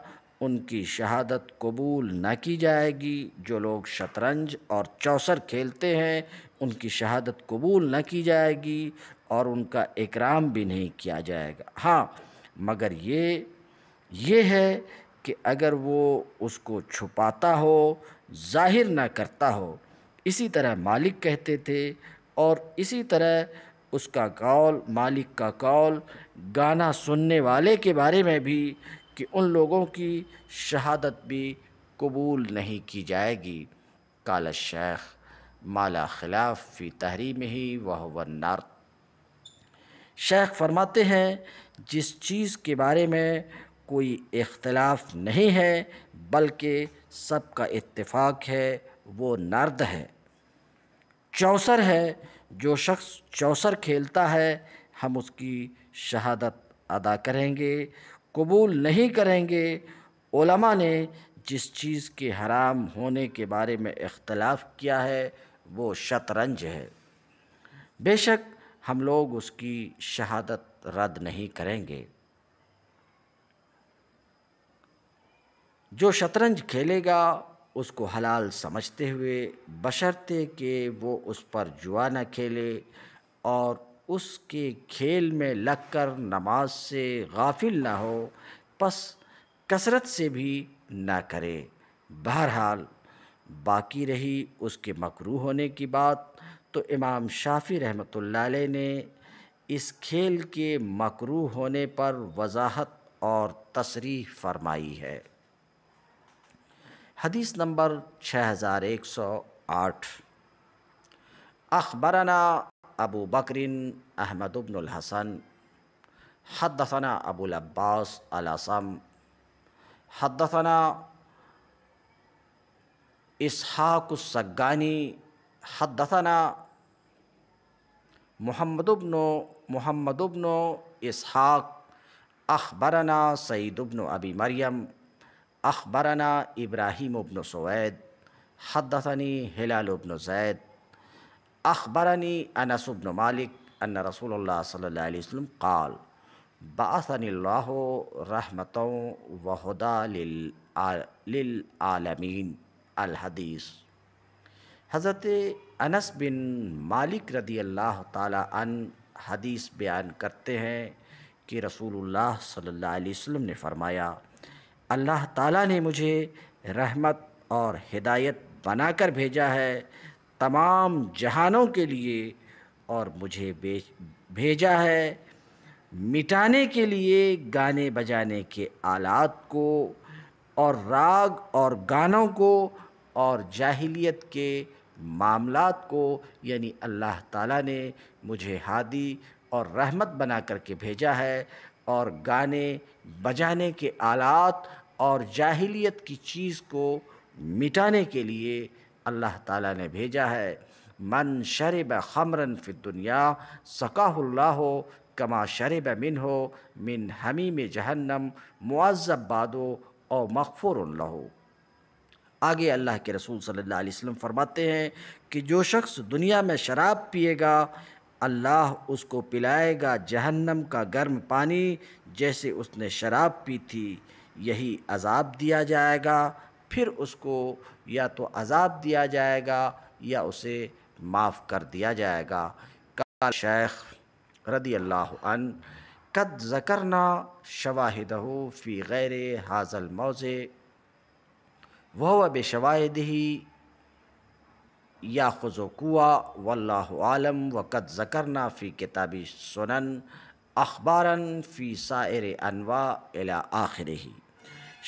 S1: ان کی شہادت قبول نہ کی جائے گی۔ جو لوگ شطرنج اور چوسر کھیلتے ہیں، ان کی شہادت قبول نہ کی جائے گی اور ان کا اکرام بھی نہیں کیا جائے گا۔ ہاں مگر یہ یہ ہے کہ اگر وہ اس کو چھپاتا ہو، ظاہر نہ کرتا ہو، اسی طرح مالک کہتے تھے اور اسی طرح اس کا قول، مالک کا قول، گانا سننے والے کے بارے میں بھی کہ ان لوگوں کی شہادت بھی قبول نہیں کی جائے گی۔ کال شیخ مالا خلاف فی تحریم ہی وہ النار شیخ فرماتے ہیں، جس چیز کے بارے میں کوئی اختلاف نہیں ہے، بلکہ سب کا اتفاق ہے، وہ نرد ہے۔ چوسر ہے، جو شخص چوسر کھیلتا ہے، ہم اس کی شہادت ادا کریں گے قبول نہیں کریں گے۔ علماء نے جس چیز کے حرام ہونے کے بارے میں اختلاف کیا ہے، وہ شطرنج ہے۔ بے شک ہم لوگ اس کی شہادت رد نہیں کریں گے۔ جو شطرنج کھیلے گا، اس کو حلال سمجھتے ہوئے بشرتے کہ وہ اس پر جوا نہ کھیلے اور اس کے کھیل میں لگ کر نماز سے غافل نہ ہو، پس کثرت سے بھی نہ کرے۔ بہرحال، باقی رہی اس کے مکرو ہونے کی بات تو امام شافی رحمۃ اللہ علیہ نے اس کھیل کے مکرو ہونے پر وضاحت اور تصریح فرمائی ہے۔ حدیث نمبر چھ ہزار ایک سو آٹھ۔ اخبرنا أبو بكر أحمد بن الحسن. حدثنا أبو العباس الأصم حدثنا إسحاق السجاني. حدثنا محمد بن محمد بن إسحاق. أخبرنا سيد بن أبي مريم. أخبرنا إبراهيم بن سويد. حدثني هلال بن زيد. اخبرنی انس ابن مالک ان رسول اللہ صلی اللہ علیہ وسلم قال بعثنی اللہ رحمتوں و للعالمین الحدیث حضرت انس بن مالک رضی اللہ تعالی عن حدیث بیان کرتے ہیں کہ رسول اللہ صلی اللہ علیہ وسلم نے فرمایا، اللہ تعالیٰ نے مجھے رحمت اور ہدایت بنا کر بھیجا ہے تمام جہانوں کے لیے اور مجھے بھیجا ہے۔ مٹانے کے لیے، گانے بجانے کے آلات کو اور راگ اور گانوں کو اور جاہلیت کے معاملات کو یعنی اللہ تعالیٰ نے مجھے ہادی اور رحمت بنا کر کے بھیجا ہے۔ اور گانے بجانے کے آلات اور جاہلیت کی چیز کو مٹانے کے لیے اللہ تعالیٰ نے بھیجا ہے۔ من شرب خمرن فی دنیا سقاہ اللہ ہو کما شرب من ہو من حمیم جہنم، معذب بادو او مغفور اللہ آگے اللہ کے رسول صلی اللہ علیہ وسلم فرماتے ہیں کہ جو شخص دنیا میں شراب پیے گا، اللہ اس کو پلائے گا جہنم کا گرم پانی جیسے اس نے شراب پی تھی، یہی عذاب دیا جائے گا۔ پھر اس کو یا تو عذاب دیا جائے گا یا اسے معاف کر دیا جائے گا۔ شیخ رضی اللہ عنہ، قد ذکرنا شواہدہ فی غیر حاضل موضع وہ بے شواہد ہی یا خز و قوا واللہ عالم و قد ذکرنا فی کتابی سنن اخباراً فی سائر انواع الى آخر ہی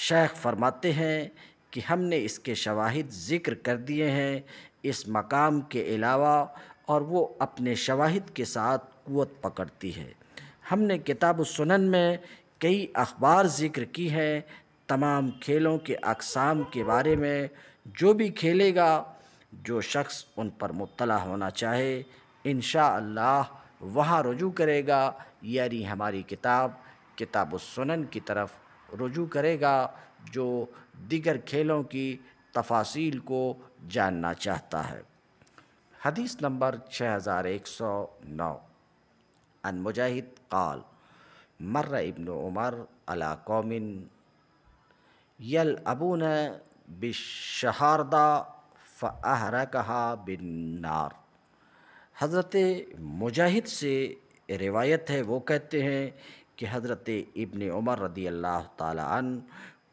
S1: شیخ فرماتے ہیں کہ ہم نے اس کے شواہد ذکر کر دیے ہیں اس مقام کے علاوہ اور وہ اپنے شواہد کے ساتھ قوت پکڑتی ہے۔ ہم نے کتاب السنن میں کئی اخبار ذکر کی ہیں، تمام کھیلوں کے اقسام کے بارے میں، جو بھی کھیلے گا، جو شخص ان پر مطلع ہونا چاہے، انشاءاللہ وہاں رجوع کرے گا یعنی ہماری کتاب کتاب السنن کی طرف رجوع کرے گا۔ جو دیگر کھیلوں کی تفاصیل کو جاننا چاہتا ہے۔ حدیث نمبر چھ ہزار ایک سو نو۔ ان مجاہد قال، مر ابن عمر علا قومن یل ابون بشہاردہ فہرکہا بن نار حضرت مجاہد سے روایت ہے، وہ کہتے ہیں کہ حضرت ابن عمر رضی اللہ تعالیٰ عنہ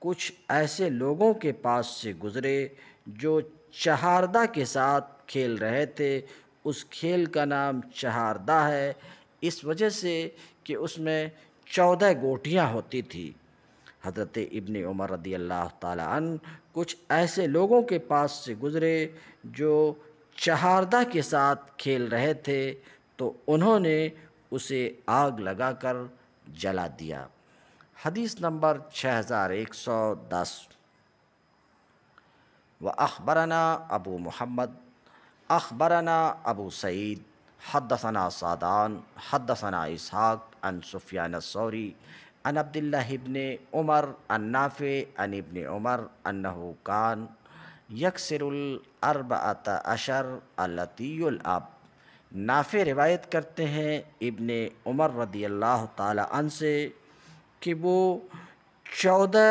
S1: کچھ ایسے لوگوں کے پاس سے گزرے جو چہاردہ کے ساتھ کھیل رہے تھے۔ اس کھیل کا نام چہاردہ ہے، اس وجہ سے کہ اس میں چودہ گوٹیاں ہوتی تھی حضرت ابن عمر رضی اللہ تعالیٰ عنہ کچھ ایسے لوگوں کے پاس سے گزرے جو چہاردہ کے ساتھ کھیل رہے تھے، تو انہوں نے اسے آگ لگا کر جلا دیا۔ حدیث نمبر چھ ہزار ایک سو دس۔ و اخبرنا ابو محمد اخبرنا ابو سعید حدثنا سادان حدثنا اسحاق ان سفیان الثوری ان عبداللہ ابن عمر ان نافع ان ابن عمر انہو کان یکسر الاربعت اشر اللتی الاب نافع روایت کرتے ہیں ابن عمر رضی اللہ تعالی عنہ سے۔ کہ وہ چودہ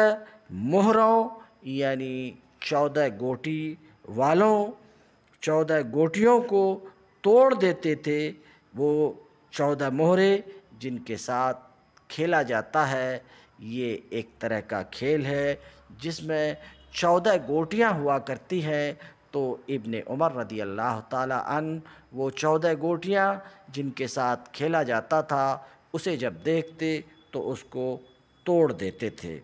S1: مہروں یعنی چودہ گوٹی والوں، چودہ گوٹیوں کو توڑ دیتے تھے وہ چودہ مہرے جن کے ساتھ کھیلا جاتا ہے۔ یہ ایک طرح کا کھیل ہے جس میں چودہ گوٹیاں ہوا کرتی ہیں۔ تو ابن عمر رضی اللہ تعالی عنہ وہ چودہ گوٹیاں جن کے ساتھ کھیلا جاتا تھا، اسے جب دیکھتے تو اس کو توڑ دیتے تھے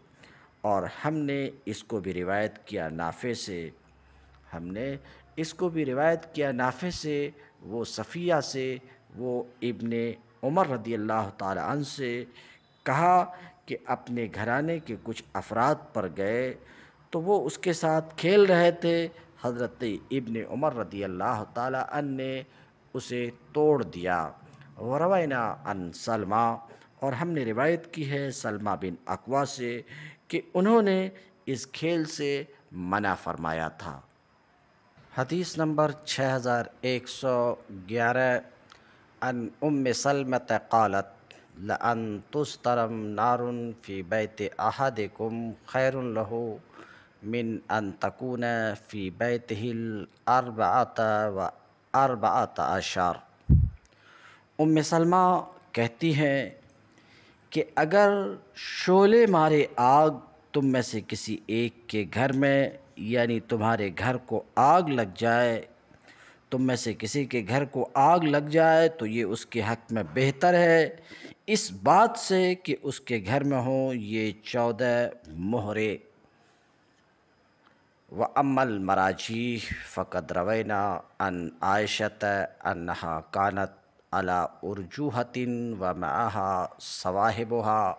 S1: اور ہم نے اس کو بھی روایت کیا نافع سے۔ ہم نے اس کو بھی روایت کیا نافع سے، وہ صفیہ سے، وہ ابن عمر رضی اللہ تعالی عنہ سے۔ کہا کہ اپنے گھرانے کے کچھ افراد پر گئے تو وہ اس کے ساتھ کھیل رہے تھے۔ حضرت ابن عمر رضی اللہ تعالی عنہ نے اسے توڑ دیا۔ وروینہ ان سلمہ اور ہم نے روایت کی ہے سلمہ بن اقوا سے کہ انہوں نے اس کھیل سے منع فرمایا تھا۔ حدیث نمبر چھ ہزار ایک سو گیارہ ان ام سلمت قالت، لأن تسترم نار فی بیت احدکم خیر له من ان تکون فی بیته الاربعات و اربعات اشار ام سلمہ کہتی ہیں کہ اگر شعلے مارے آگ تم میں سے کسی ایک کے گھر میں یعنی تمہارے گھر کو آگ لگ جائے، تم میں سے کسی کے گھر کو آگ لگ جائے تو یہ اس کے حق میں بہتر ہے۔ اس بات سے کہ اس کے گھر میں ہوں، یہ چودہ مہرے۔ و امل مراجی فقد روینہ ان عائشت انہا کانت علا ارجوحت و معها صواحبها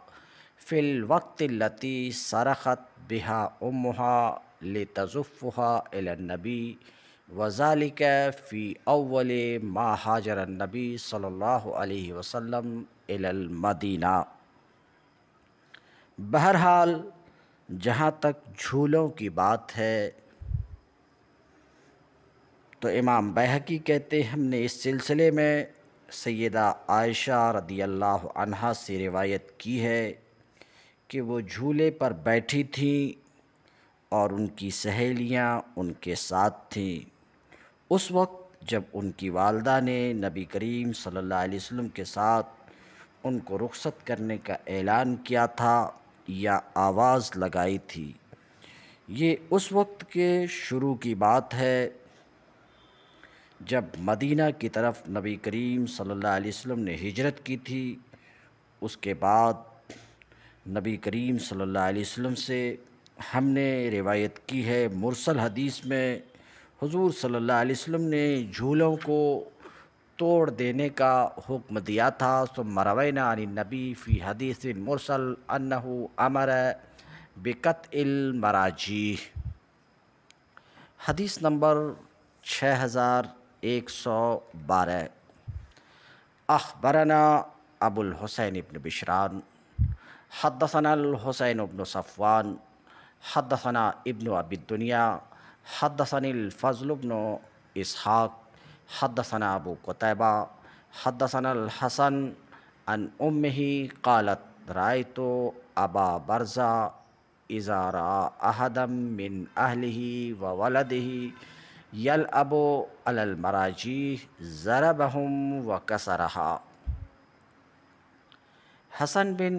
S1: فی الوقت التی سرخت بها امها لتزفها الى النبی وذالک فی اول ما حاجر النبی صلی اللہ علیہ وسلم الى المدینہ بہرحال، جہاں تک جھولوں کی بات ہے، تو امام بحقی کہتے ہم نے اس سلسلے میں سیدہ عائشہ رضی اللہ عنہ سے روایت کی ہے کہ وہ جھولے پر بیٹھی تھیں اور ان کی سہیلیاں ان کے ساتھ تھیں۔ اس وقت جب ان کی والدہ نے نبی کریم صلی اللہ علیہ وسلم کے ساتھ ان کو رخصت کرنے کا اعلان کیا تھا یا آواز لگائی تھی، یہ اس وقت کے شروع کی بات ہے جب مدینہ کی طرف نبی کریم صلی اللہ علیہ وسلم نے ہجرت کی تھی، اس کے بعد نبی کریم صلی اللہ علیہ وسلم سے ہم نے روایت کی ہے، مرسل حدیث میں حضور صلی اللہ علیہ وسلم نے جھولوں کو توڑ دینے کا حکم دیا تھا۔ ثم روینا عن النبی فی حدیث مرسل انہو امر بقت المراجی حدیث نمبر چھ ہزار ایک سو بارہ۔ اخبرنا ابو الحسین ابن بشران، حدثنا الحسین ابن صفوان، حدثنا ابن ابی الدنیا حدثني الفضل ابن اسحاق، حدثنا ابو قتیبہ حدثنا الحسن، عن امه قالت رأيت ابا برزا اذا رأى احدا من اهله وولده يلعب على المراجيح ضربهم وكسرها حسن بن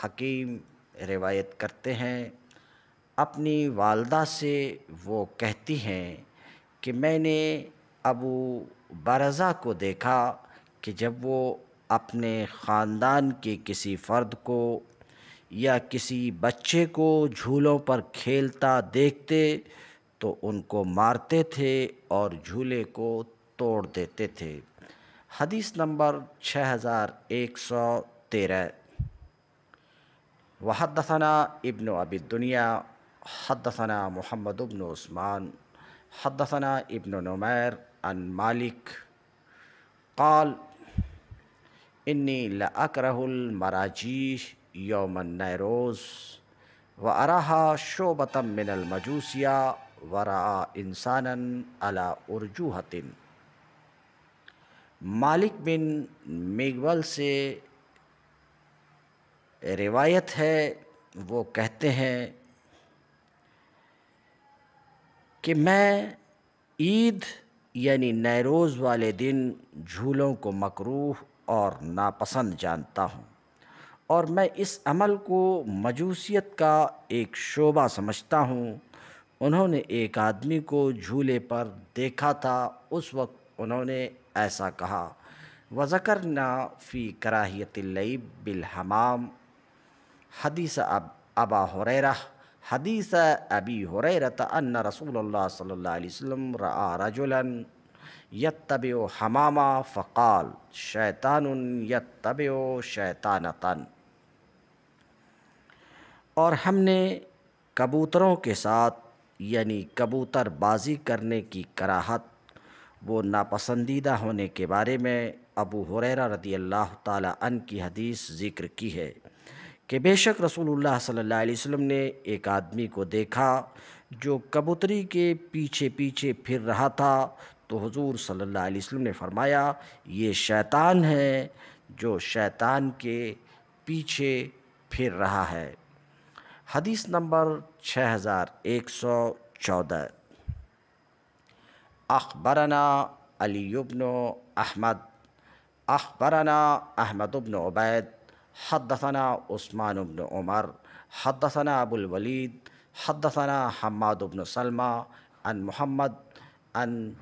S1: حکیم روایت کرتے ہیں، اپنی والدہ سے وہ کہتی ہیں کہ میں نے ابو برزہ کو دیکھا کہ جب وہ اپنے خاندان کے کسی فرد کو یا کسی بچے کو جھولوں پر کھیلتا دیکھتے تو ان کو مارتے تھے اور جھولے کو توڑ دیتے تھے۔ حدیث نمبر چھ ہزار ایک سو تیرہ۔ وحدثنا ابن ابی الدنیا، حدثنا محمد ابن عثمان، حدثنا ابن نمیر، عن مالک۔ قال، انی لاکرہ المراجیح یوم النیروز و شعبتا من المجوسیہ ورا انسانا علی ارجوحت مالک بن میگول سے روایت ہے، وہ کہتے ہیں کہ میں عید یعنی نیروز والے دن جھولوں کو مکروح اور ناپسند جانتا ہوں۔ اور میں اس عمل کو مجوسیت کا ایک شعبہ سمجھتا ہوں۔ انہوں نے ایک آدمی کو جھولے پر دیکھا تھا، اس وقت انہوں نے ایسا کہا، وَذَكَرْنَا فِي كَرَاهِيَةِ اللَّيْبِ بِالْحَمَامِ حدیث ابا حریرہ حدیث ابی حریرت ان رسول اللہ صلی اللہ علیہ وسلم رآ رجلا یتبع حماما فقال، شیطان یتبع شیطانتا اور ہم نے کبوتروں کے ساتھ یعنی کبوتر بازی کرنے کی کراہت، وہ ناپسندیدہ ہونے کے بارے میں ابو حریرہ رضی اللہ تعالیٰ عنہ کی حدیث ذکر کی ہے کہ بے شک رسول اللہ صلی اللہ علیہ وسلم نے ایک آدمی کو دیکھا جو کبوتری کے پیچھے پیچھے پھر رہا تھا تو حضور صلی اللہ علیہ وسلم نے فرمایا، یہ شیطان ہے جو شیطان کے پیچھے پھر رہا ہے۔ حدیث نمبر چھ ہزار ایک سو چودہ۔ اخبرنا علی ابن احمد۔ اخبرنا احمد ابن عبید۔ حدثنا عثمان بن عمر۔ حدثنا ابو الولید۔ حدثنا حماد بن سلمہ۔ عن محمد۔ عن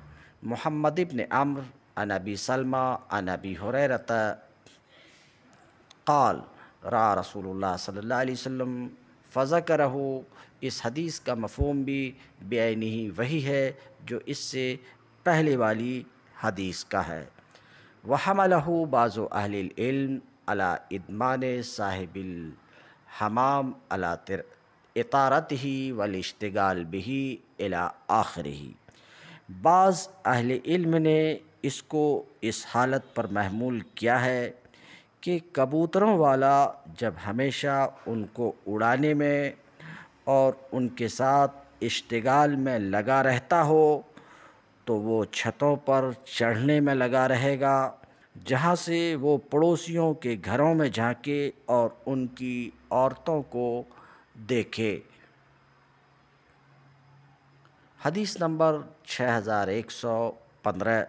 S1: محمد ابن عمر عن ابی سلمہ۔ عن ابی حریرت قال، را رسول اللہ صلی اللہ علیہ وسلم، فذکرہ اس حدیث کا مفہوم بھی بے ہی وہی ہے جو اس سے پہلے والی حدیث کا ہے۔ وحملہ بعض اہل العلم علا ادمان صاحب الحمام علا اطارت ہی والاشتغال بھی الا آخر ہی بعض اہل علم نے اس کو اس حالت پر محمول کیا ہے کہ کبوتروں والا جب ہمیشہ ان کو اڑانے میں اور ان کے ساتھ اشتغال میں لگا رہتا ہو تو وہ چھتوں پر چڑھنے میں لگا رہے گا، جہاں سے وہ پڑوسیوں کے گھروں میں جھانکے اور ان کی عورتوں کو دیکھے۔ حدیث نمبر چھ ہزار ایک سو پندرہ۔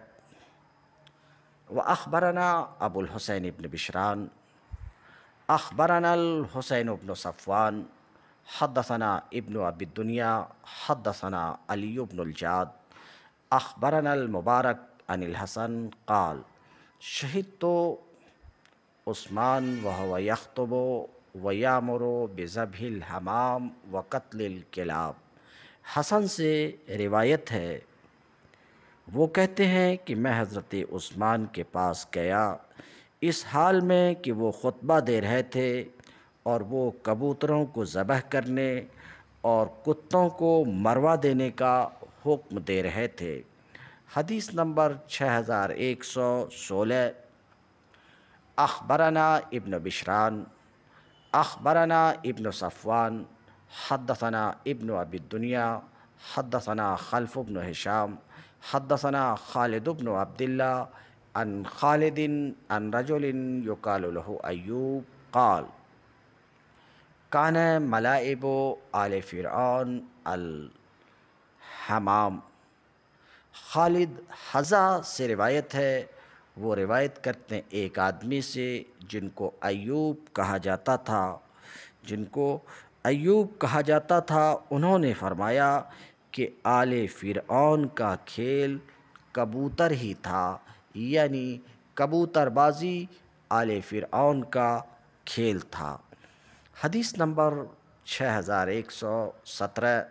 S1: و ابو الحسین ابن بشران۔ اخبرنا الحسین ابن صفوان۔ حدثنا ابن ابی الدنیا، حدثنا علی ابن الجاد. اخبرنا المبارک عن الحسن قال شہید تو عثمان و یختب و یامر و بضب الحمام و قتل حسن سے روایت ہے، وہ کہتے ہیں کہ میں حضرت عثمان کے پاس گیا، اس حال میں کہ وہ خطبہ دے رہے تھے اور وہ کبوتروں کو ذبح کرنے اور کتوں کو مروا دینے کا حکم دے رہے تھے۔ حدیث نمبر چھ ہزار ایک سو سولہ۔ اخبرنا ابن بشران۔ اخبرنا ابن صفوان۔ حدثنا ابن ابی الدنیا۔ حدثنا خلف ابن حشام۔ حدثنا خالد ابن عبداللہ۔ ان خالد ان رجل يقال له ایوب قال۔ کان ملائب آل فرعون الحمام۔ خالد حضا سے روایت ہے، وہ روایت کرتے ہیں ایک آدمی سے جن کو ایوب کہا جاتا تھا۔ جن کو ایوب کہا جاتا تھا، انہوں نے فرمایا کہ آل فرعون کا کھیل کبوتر ہی تھا یعنی کبوتر بازی آل فرعون کا کھیل تھا۔ حدیث نمبر چھ ہزار ایک سو سترہ۔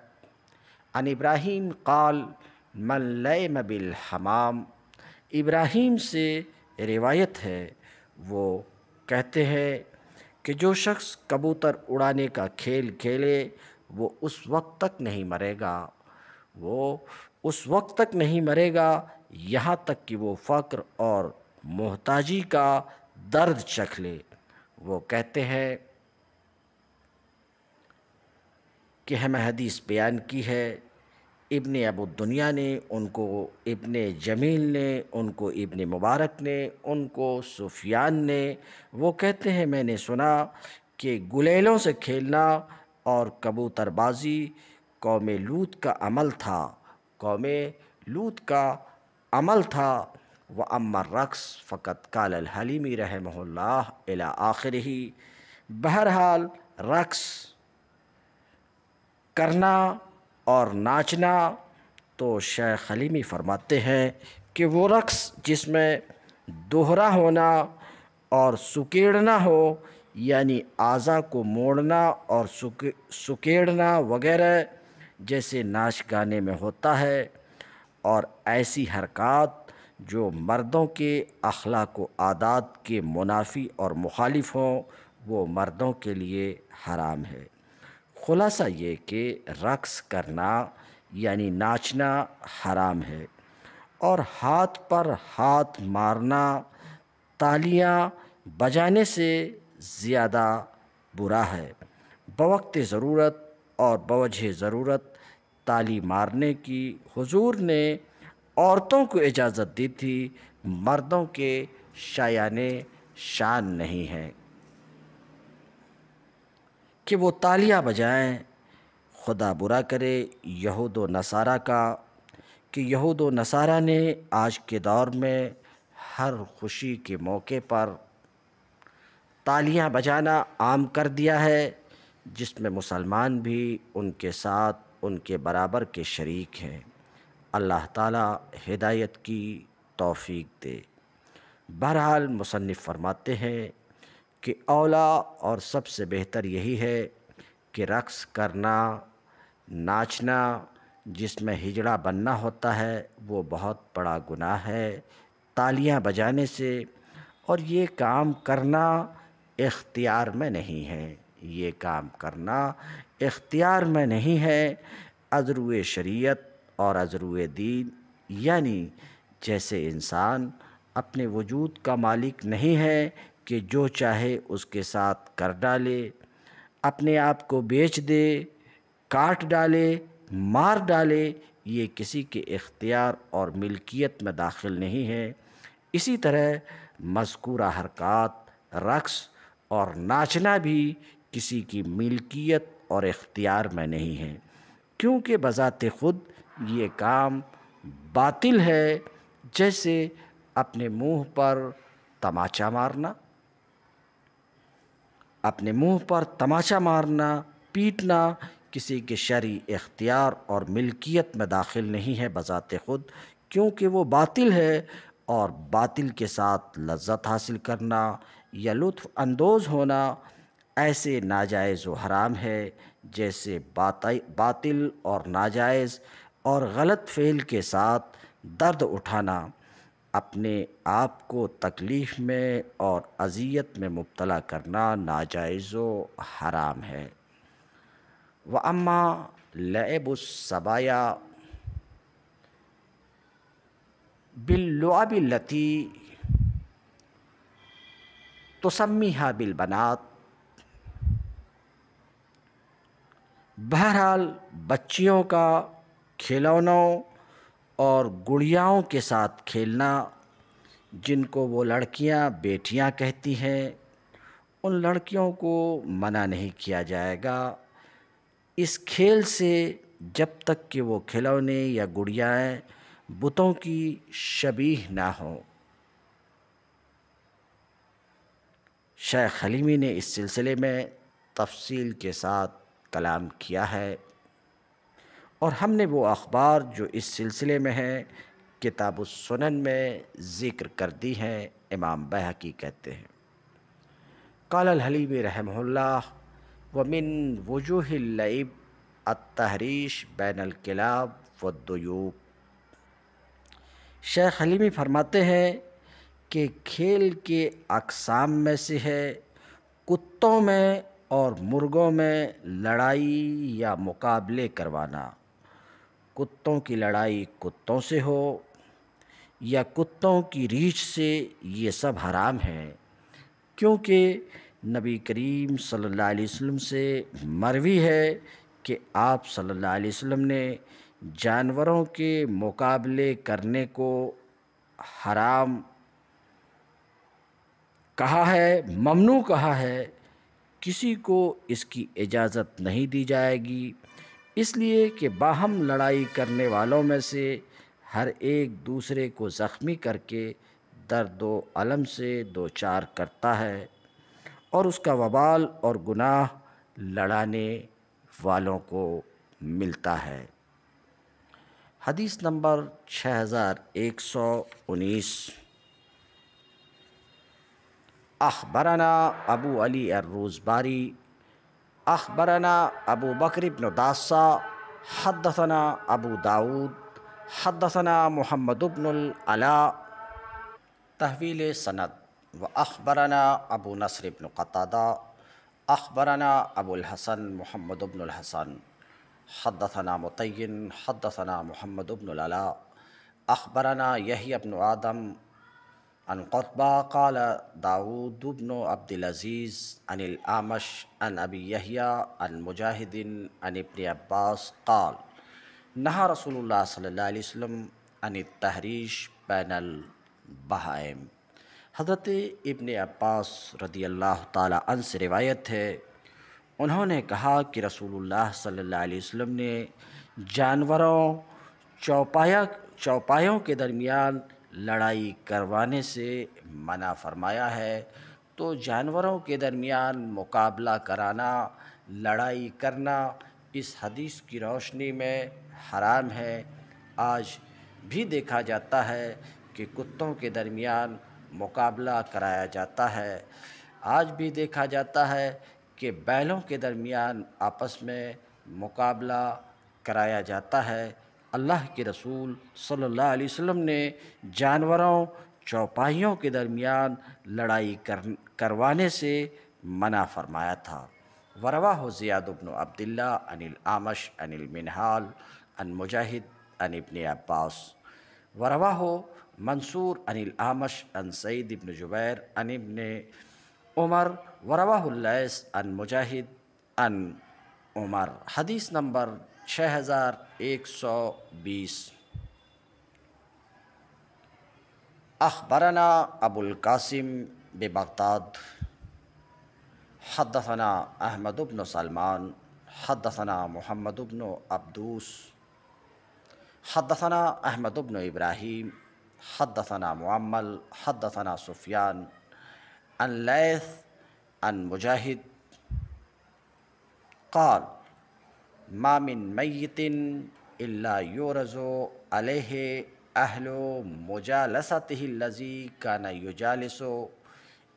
S1: ان ابراہیم قال، من لیم بالحمام ابراہیم سے روایت ہے، وہ کہتے ہیں کہ جو شخص کبوتر اڑانے کا کھیل کھیلے، وہ اس وقت تک نہیں مرے گا۔ وہ اس وقت تک نہیں مرے گا یہاں تک کہ وہ فقر اور محتاجی کا درد چکھ لے۔ وہ کہتے ہیں کہ ہمیں حدیث بیان کی ہے۔ ابن ابو دنیا نے، ان کو ابن جمیل نے، ان کو ابن مبارک نے، ان کو سفیان نے۔ وہ کہتے ہیں، میں نے سنا کہ گلیلوں سے کھیلنا اور کبوتر بازی قوم لوت کا عمل تھا۔ قوم لوت کا عمل تھا۔ وہ امر رقص فقط کال الحلیمی رحمہ اللہ الا آخر ہی بہرحال رقص کرنا اور ناچنا تو شیخ حلیمی فرماتے ہیں کہ وہ رقص جس میں دوہرا ہونا اور سکیڑنا ہو یعنی اعضا کو موڑنا اور سکیڑنا وغیرہ جیسے ناچ گانے میں ہوتا ہے، اور ایسی حرکات جو مردوں کے اخلاق و عادات کے منافی اور مخالف ہوں، وہ مردوں کے لیے حرام ہے۔ خلاصہ یہ کہ رقص کرنا یعنی ناچنا حرام ہے اور ہاتھ پر ہاتھ مارنا، تالیاں بجانے سے زیادہ برا ہے۔ بوقت ضرورت اور بوجہ ضرورت تالی مارنے کی حضور نے عورتوں کو اجازت دی تھی، مردوں کے شایان شان نہیں ہے۔ کہ وہ تالیاں بجائیں۔ خدا برا کرے یہود و نصارہ کا، کہ یہود و نصارہ نے آج کے دور میں ہر خوشی کے موقع پر تالیاں بجانا عام کر دیا ہے، جس میں مسلمان بھی ان کے ساتھ، ان کے برابر کے شریک ہیں۔ اللہ تعالیٰ ہدایت کی توفیق دے۔ بہرحال مصنف فرماتے ہیں کہ اولا اور سب سے بہتر یہی ہے کہ رقص کرنا، ناچنا، جس میں ہجڑا بننا ہوتا ہے، وہ بہت بڑا گناہ ہے تالیاں بجانے سے اور یہ کام کرنا اختیار میں نہیں ہے۔ یہ کام کرنا اختیار میں نہیں ہے۔ ازرو شریعت اور ازرو دین یعنی جیسے انسان اپنے وجود کا مالک نہیں ہے کہ جو چاہے اس کے ساتھ کر ڈالے، اپنے آپ کو بیچ دے، کاٹ ڈالے، مار ڈالے، یہ کسی کے اختیار اور ملکیت میں داخل نہیں ہے۔ اسی طرح مذکورہ حرکات، رقص اور ناچنا بھی کسی کی ملکیت اور اختیار میں نہیں ہے۔ کیونکہ بذات خود یہ کام باطل ہے، جیسے اپنے منہ پر تماچا مارنا۔ اپنے منہ پر تماشا مارنا، پیٹنا، کسی کے شرعی اختیار اور ملکیت میں داخل نہیں ہے بذات خود، کیونکہ وہ باطل ہے اور باطل کے ساتھ لذت حاصل کرنا یا لطف اندوز ہونا ایسے ناجائز و حرام ہے جیسے باطل اور ناجائز اور غلط فعل کے ساتھ درد اٹھانا۔ اپنے آپ کو تکلیف میں اور اذیت میں مبتلا کرنا ناجائز و حرام ہے۔ و اما لعب الصبایا باللعب التي تسمیها بالبنات۔ بہرحال بچیوں کا کھلونوں اور گڑیاؤں کے ساتھ کھیلنا، جن کو وہ لڑکیاں بیٹیاں کہتی ہیں، ان لڑکیوں کو منع نہیں کیا جائے گا۔ اس کھیل سے جب تک کہ وہ کھلونے یا گڑیائیں بتوں کی شبیہ نہ ہوں۔ شیخ حلیمی نے اس سلسلے میں تفصیل کے ساتھ کلام کیا ہے۔ اور ہم نے وہ اخبار جو اس سلسلے میں ہیں، کتاب السنن میں ذکر کر دی ہیں، امام بحقی کہتے ہیں۔ قال الحلیمی رحمہ اللہ، ومن وجوہ اللعب، التحریش بین الکلاب والدیوب۔ شیخ حلیمی فرماتے ہیں کہ کھیل کے اقسام میں سے ہے، کتوں میں اور مرغوں میں لڑائی یا مقابلے کروانا۔ کتوں کی لڑائی کتوں سے ہو یا کتوں کی ریچھ سے یہ سب حرام ہے کیونکہ نبی کریم صلی اللہ علیہ وسلم سے مروی ہے کہ آپ صلی اللہ علیہ وسلم نے جانوروں کے مقابلے کرنے کو حرام کہا ہے، ممنوع کہا ہے، کسی کو اس کی اجازت نہیں دی جائے گی۔ اس لیے کہ باہم لڑائی کرنے والوں میں سے ہر ایک دوسرے کو زخمی کر کے درد و علم سے دو چار کرتا ہے اور اس کا وبال اور گناہ لڑانے والوں کو ملتا ہے۔ حدیث نمبر چھ ہزار ایک سو انیس۔ اخبرنا ابو علی الروزباری اخبرنا ابو بکر بن داسا، حدثنا ابو داود، حدثنا محمد بن العلاء تحویل سند. و اخبرنا ابو نصر بن قطادہ اخبرنا ابو الحسن محمد بن الحسن. حدثنا متین حدثنا محمد بن العلاء. اخبرنا یحیی بن آدم عن قطبہ قال داود بن عبد العزیز عن العامش عن ابی یحییٰ عن مجاہد عن ابن عباس قال، نہا رسول اللہ صلی اللہ علیہ وسلم عن التحریش بین البہائم۔ حضرت ابن عباس رضی اللہ تعالی عنہ سے روایت ہے، انہوں نے کہا کہ رسول اللہ صلی اللہ علیہ وسلم نے جانوروں، چوپایا، چوپایوں کے درمیان لڑائی کروانے سے منع فرمایا ہے، تو جانوروں کے درمیان مقابلہ کرانا، لڑائی کرنا اس حدیث کی روشنی میں حرام ہے۔ آج بھی دیکھا جاتا ہے کہ کتوں کے درمیان مقابلہ کرایا جاتا ہے۔ آج بھی دیکھا جاتا ہے کہ بیلوں کے درمیان آپس میں مقابلہ کرایا جاتا ہے۔ اللہ کے رسول صلی اللہ علیہ وسلم نے جانوروں چوپاہیوں کے درمیان لڑائی کروانے سے منع فرمایا تھا۔ ورواہ زیاد بن عبداللہ ان العامش ان المنحال ان مجاہد ان ابن عباس۔ ورواہ منصور ان العامش ان سعید ابن جبیر ان ابن عمر۔ ورواہ اللیس ان مجاہد ان عمر۔ حدیث نمبر چھ ہزار 120 أخبرنا أبو القاسم ببغداد. حدثنا أحمد بن سلمان. حدثنا محمد بن عبدوس. حدثنا أحمد بن إبراهيم. حدثنا معمل. حدثنا سفيان. عن ليث. عن مجاهد. قال ما من میت الا یورز علیہ اہل مجالسته الذي كان يجالس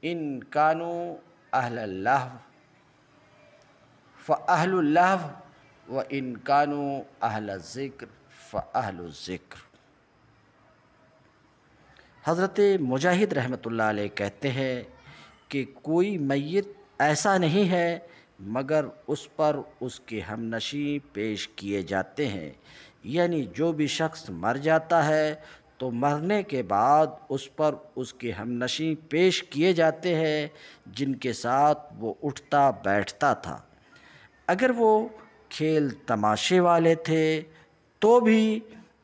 S1: ان كانوا اہل اللہ فاہل اللہ و ان كانوا اہل الذکر فاہل الذکر حضرت مجاہد رحمۃ اللہ علیہ کہتے ہیں کہ کوئی میت ایسا نہیں ہے مگر اس پر اس کے ہم نشیں پیش کیے جاتے ہیں۔ یعنی جو بھی شخص مر جاتا ہے تو مرنے کے بعد اس پر اس کے ہم نشیں پیش کیے جاتے ہیں، جن کے ساتھ وہ اٹھتا بیٹھتا تھا۔ اگر وہ کھیل تماشے والے تھے تو بھی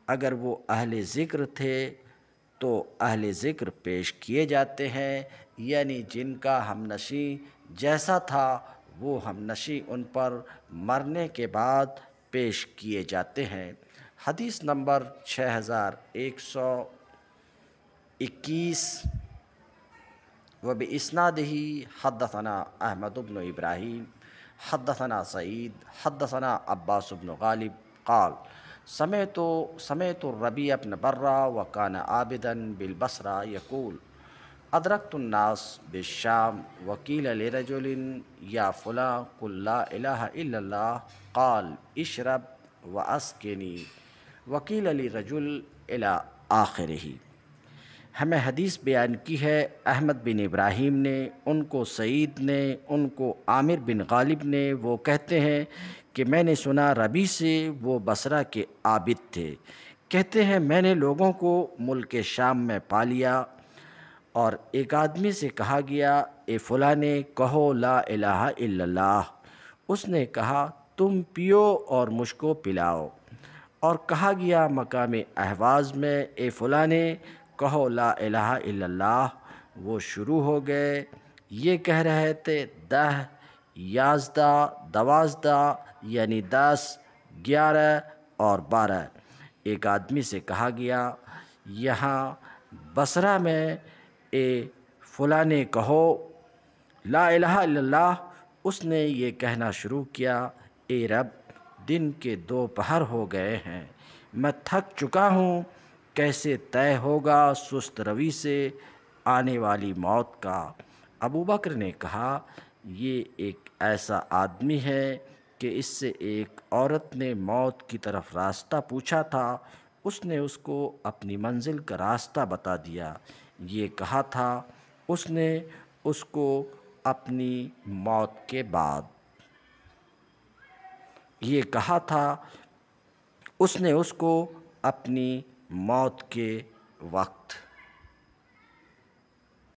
S1: اگر وہ اہل ذکر تھے تو اہل ذکر پیش کیے جاتے ہیں۔ یعنی جن کا ہم نشی جیسا تھا وہ ہم نشی ان پر مرنے کے بعد پیش کیے جاتے ہیں۔ حدیث نمبر چھ ہزار ایک سو اکیس۔ و بإسناده حدثنا احمد بن ابراہیم۔ حدثنا سعید۔ حدثنا عباس بن غالب۔ قال سمعت سمعت الربيع بن برا وكان عابدا بالبصرة يقول ادركت الناس بالشام وقيل لرجل يا فلان قل لا اله الا الله قال اشرب واسقني وقيل لرجل الى آخره ہمیں حدیث بیان کی ہے، احمد بن ابراہیم نے، ان کو سعید نے، ان کو عامر بن غالب نے، وہ کہتے ہیں کہ میں نے سنا ربی سے وہ بصرہ کے عابد تھے۔ کہتے ہیں میں نے لوگوں کو ملک شام میں پا لیا اور ایک آدمی سے کہا گیا، اے فلاں کہو لا الہ الا اللہ. اس نے کہا، تم پیو اور مجھ کو پلاؤ. اور کہا گیا مقام احواز میں، اے فلاں کہو لا الہ الا اللہ. وہ شروع ہو گئے، یہ کہہ رہے تھے، دہ، یازدہ، دوازدہ یعنی دس، گیارہ اور بارہ. ایک آدمی سے کہا گیا، یہاں بصرہ میں اے فلاں کہو، لا الہ الا اللہ، اس نے یہ کہنا شروع کیا، اے رب، دن کے دو پہر ہو گئے ہیں، میں تھک چکا ہوں، کیسے طے ہوگا سست روی سے آنے والی موت کا؟ ابو بکر نے کہا، یہ ایک ایسا آدمی ہے کہ اس سے ایک عورت نے موت کی طرف راستہ پوچھا تھا، اس نے اس کو اپنی منزل کا راستہ بتا دیا۔ یہ کہا تھا، اس نے اس کو اپنی موت کے بعد۔ یہ کہا تھا، اس نے اس کو اپنی موت کے وقت۔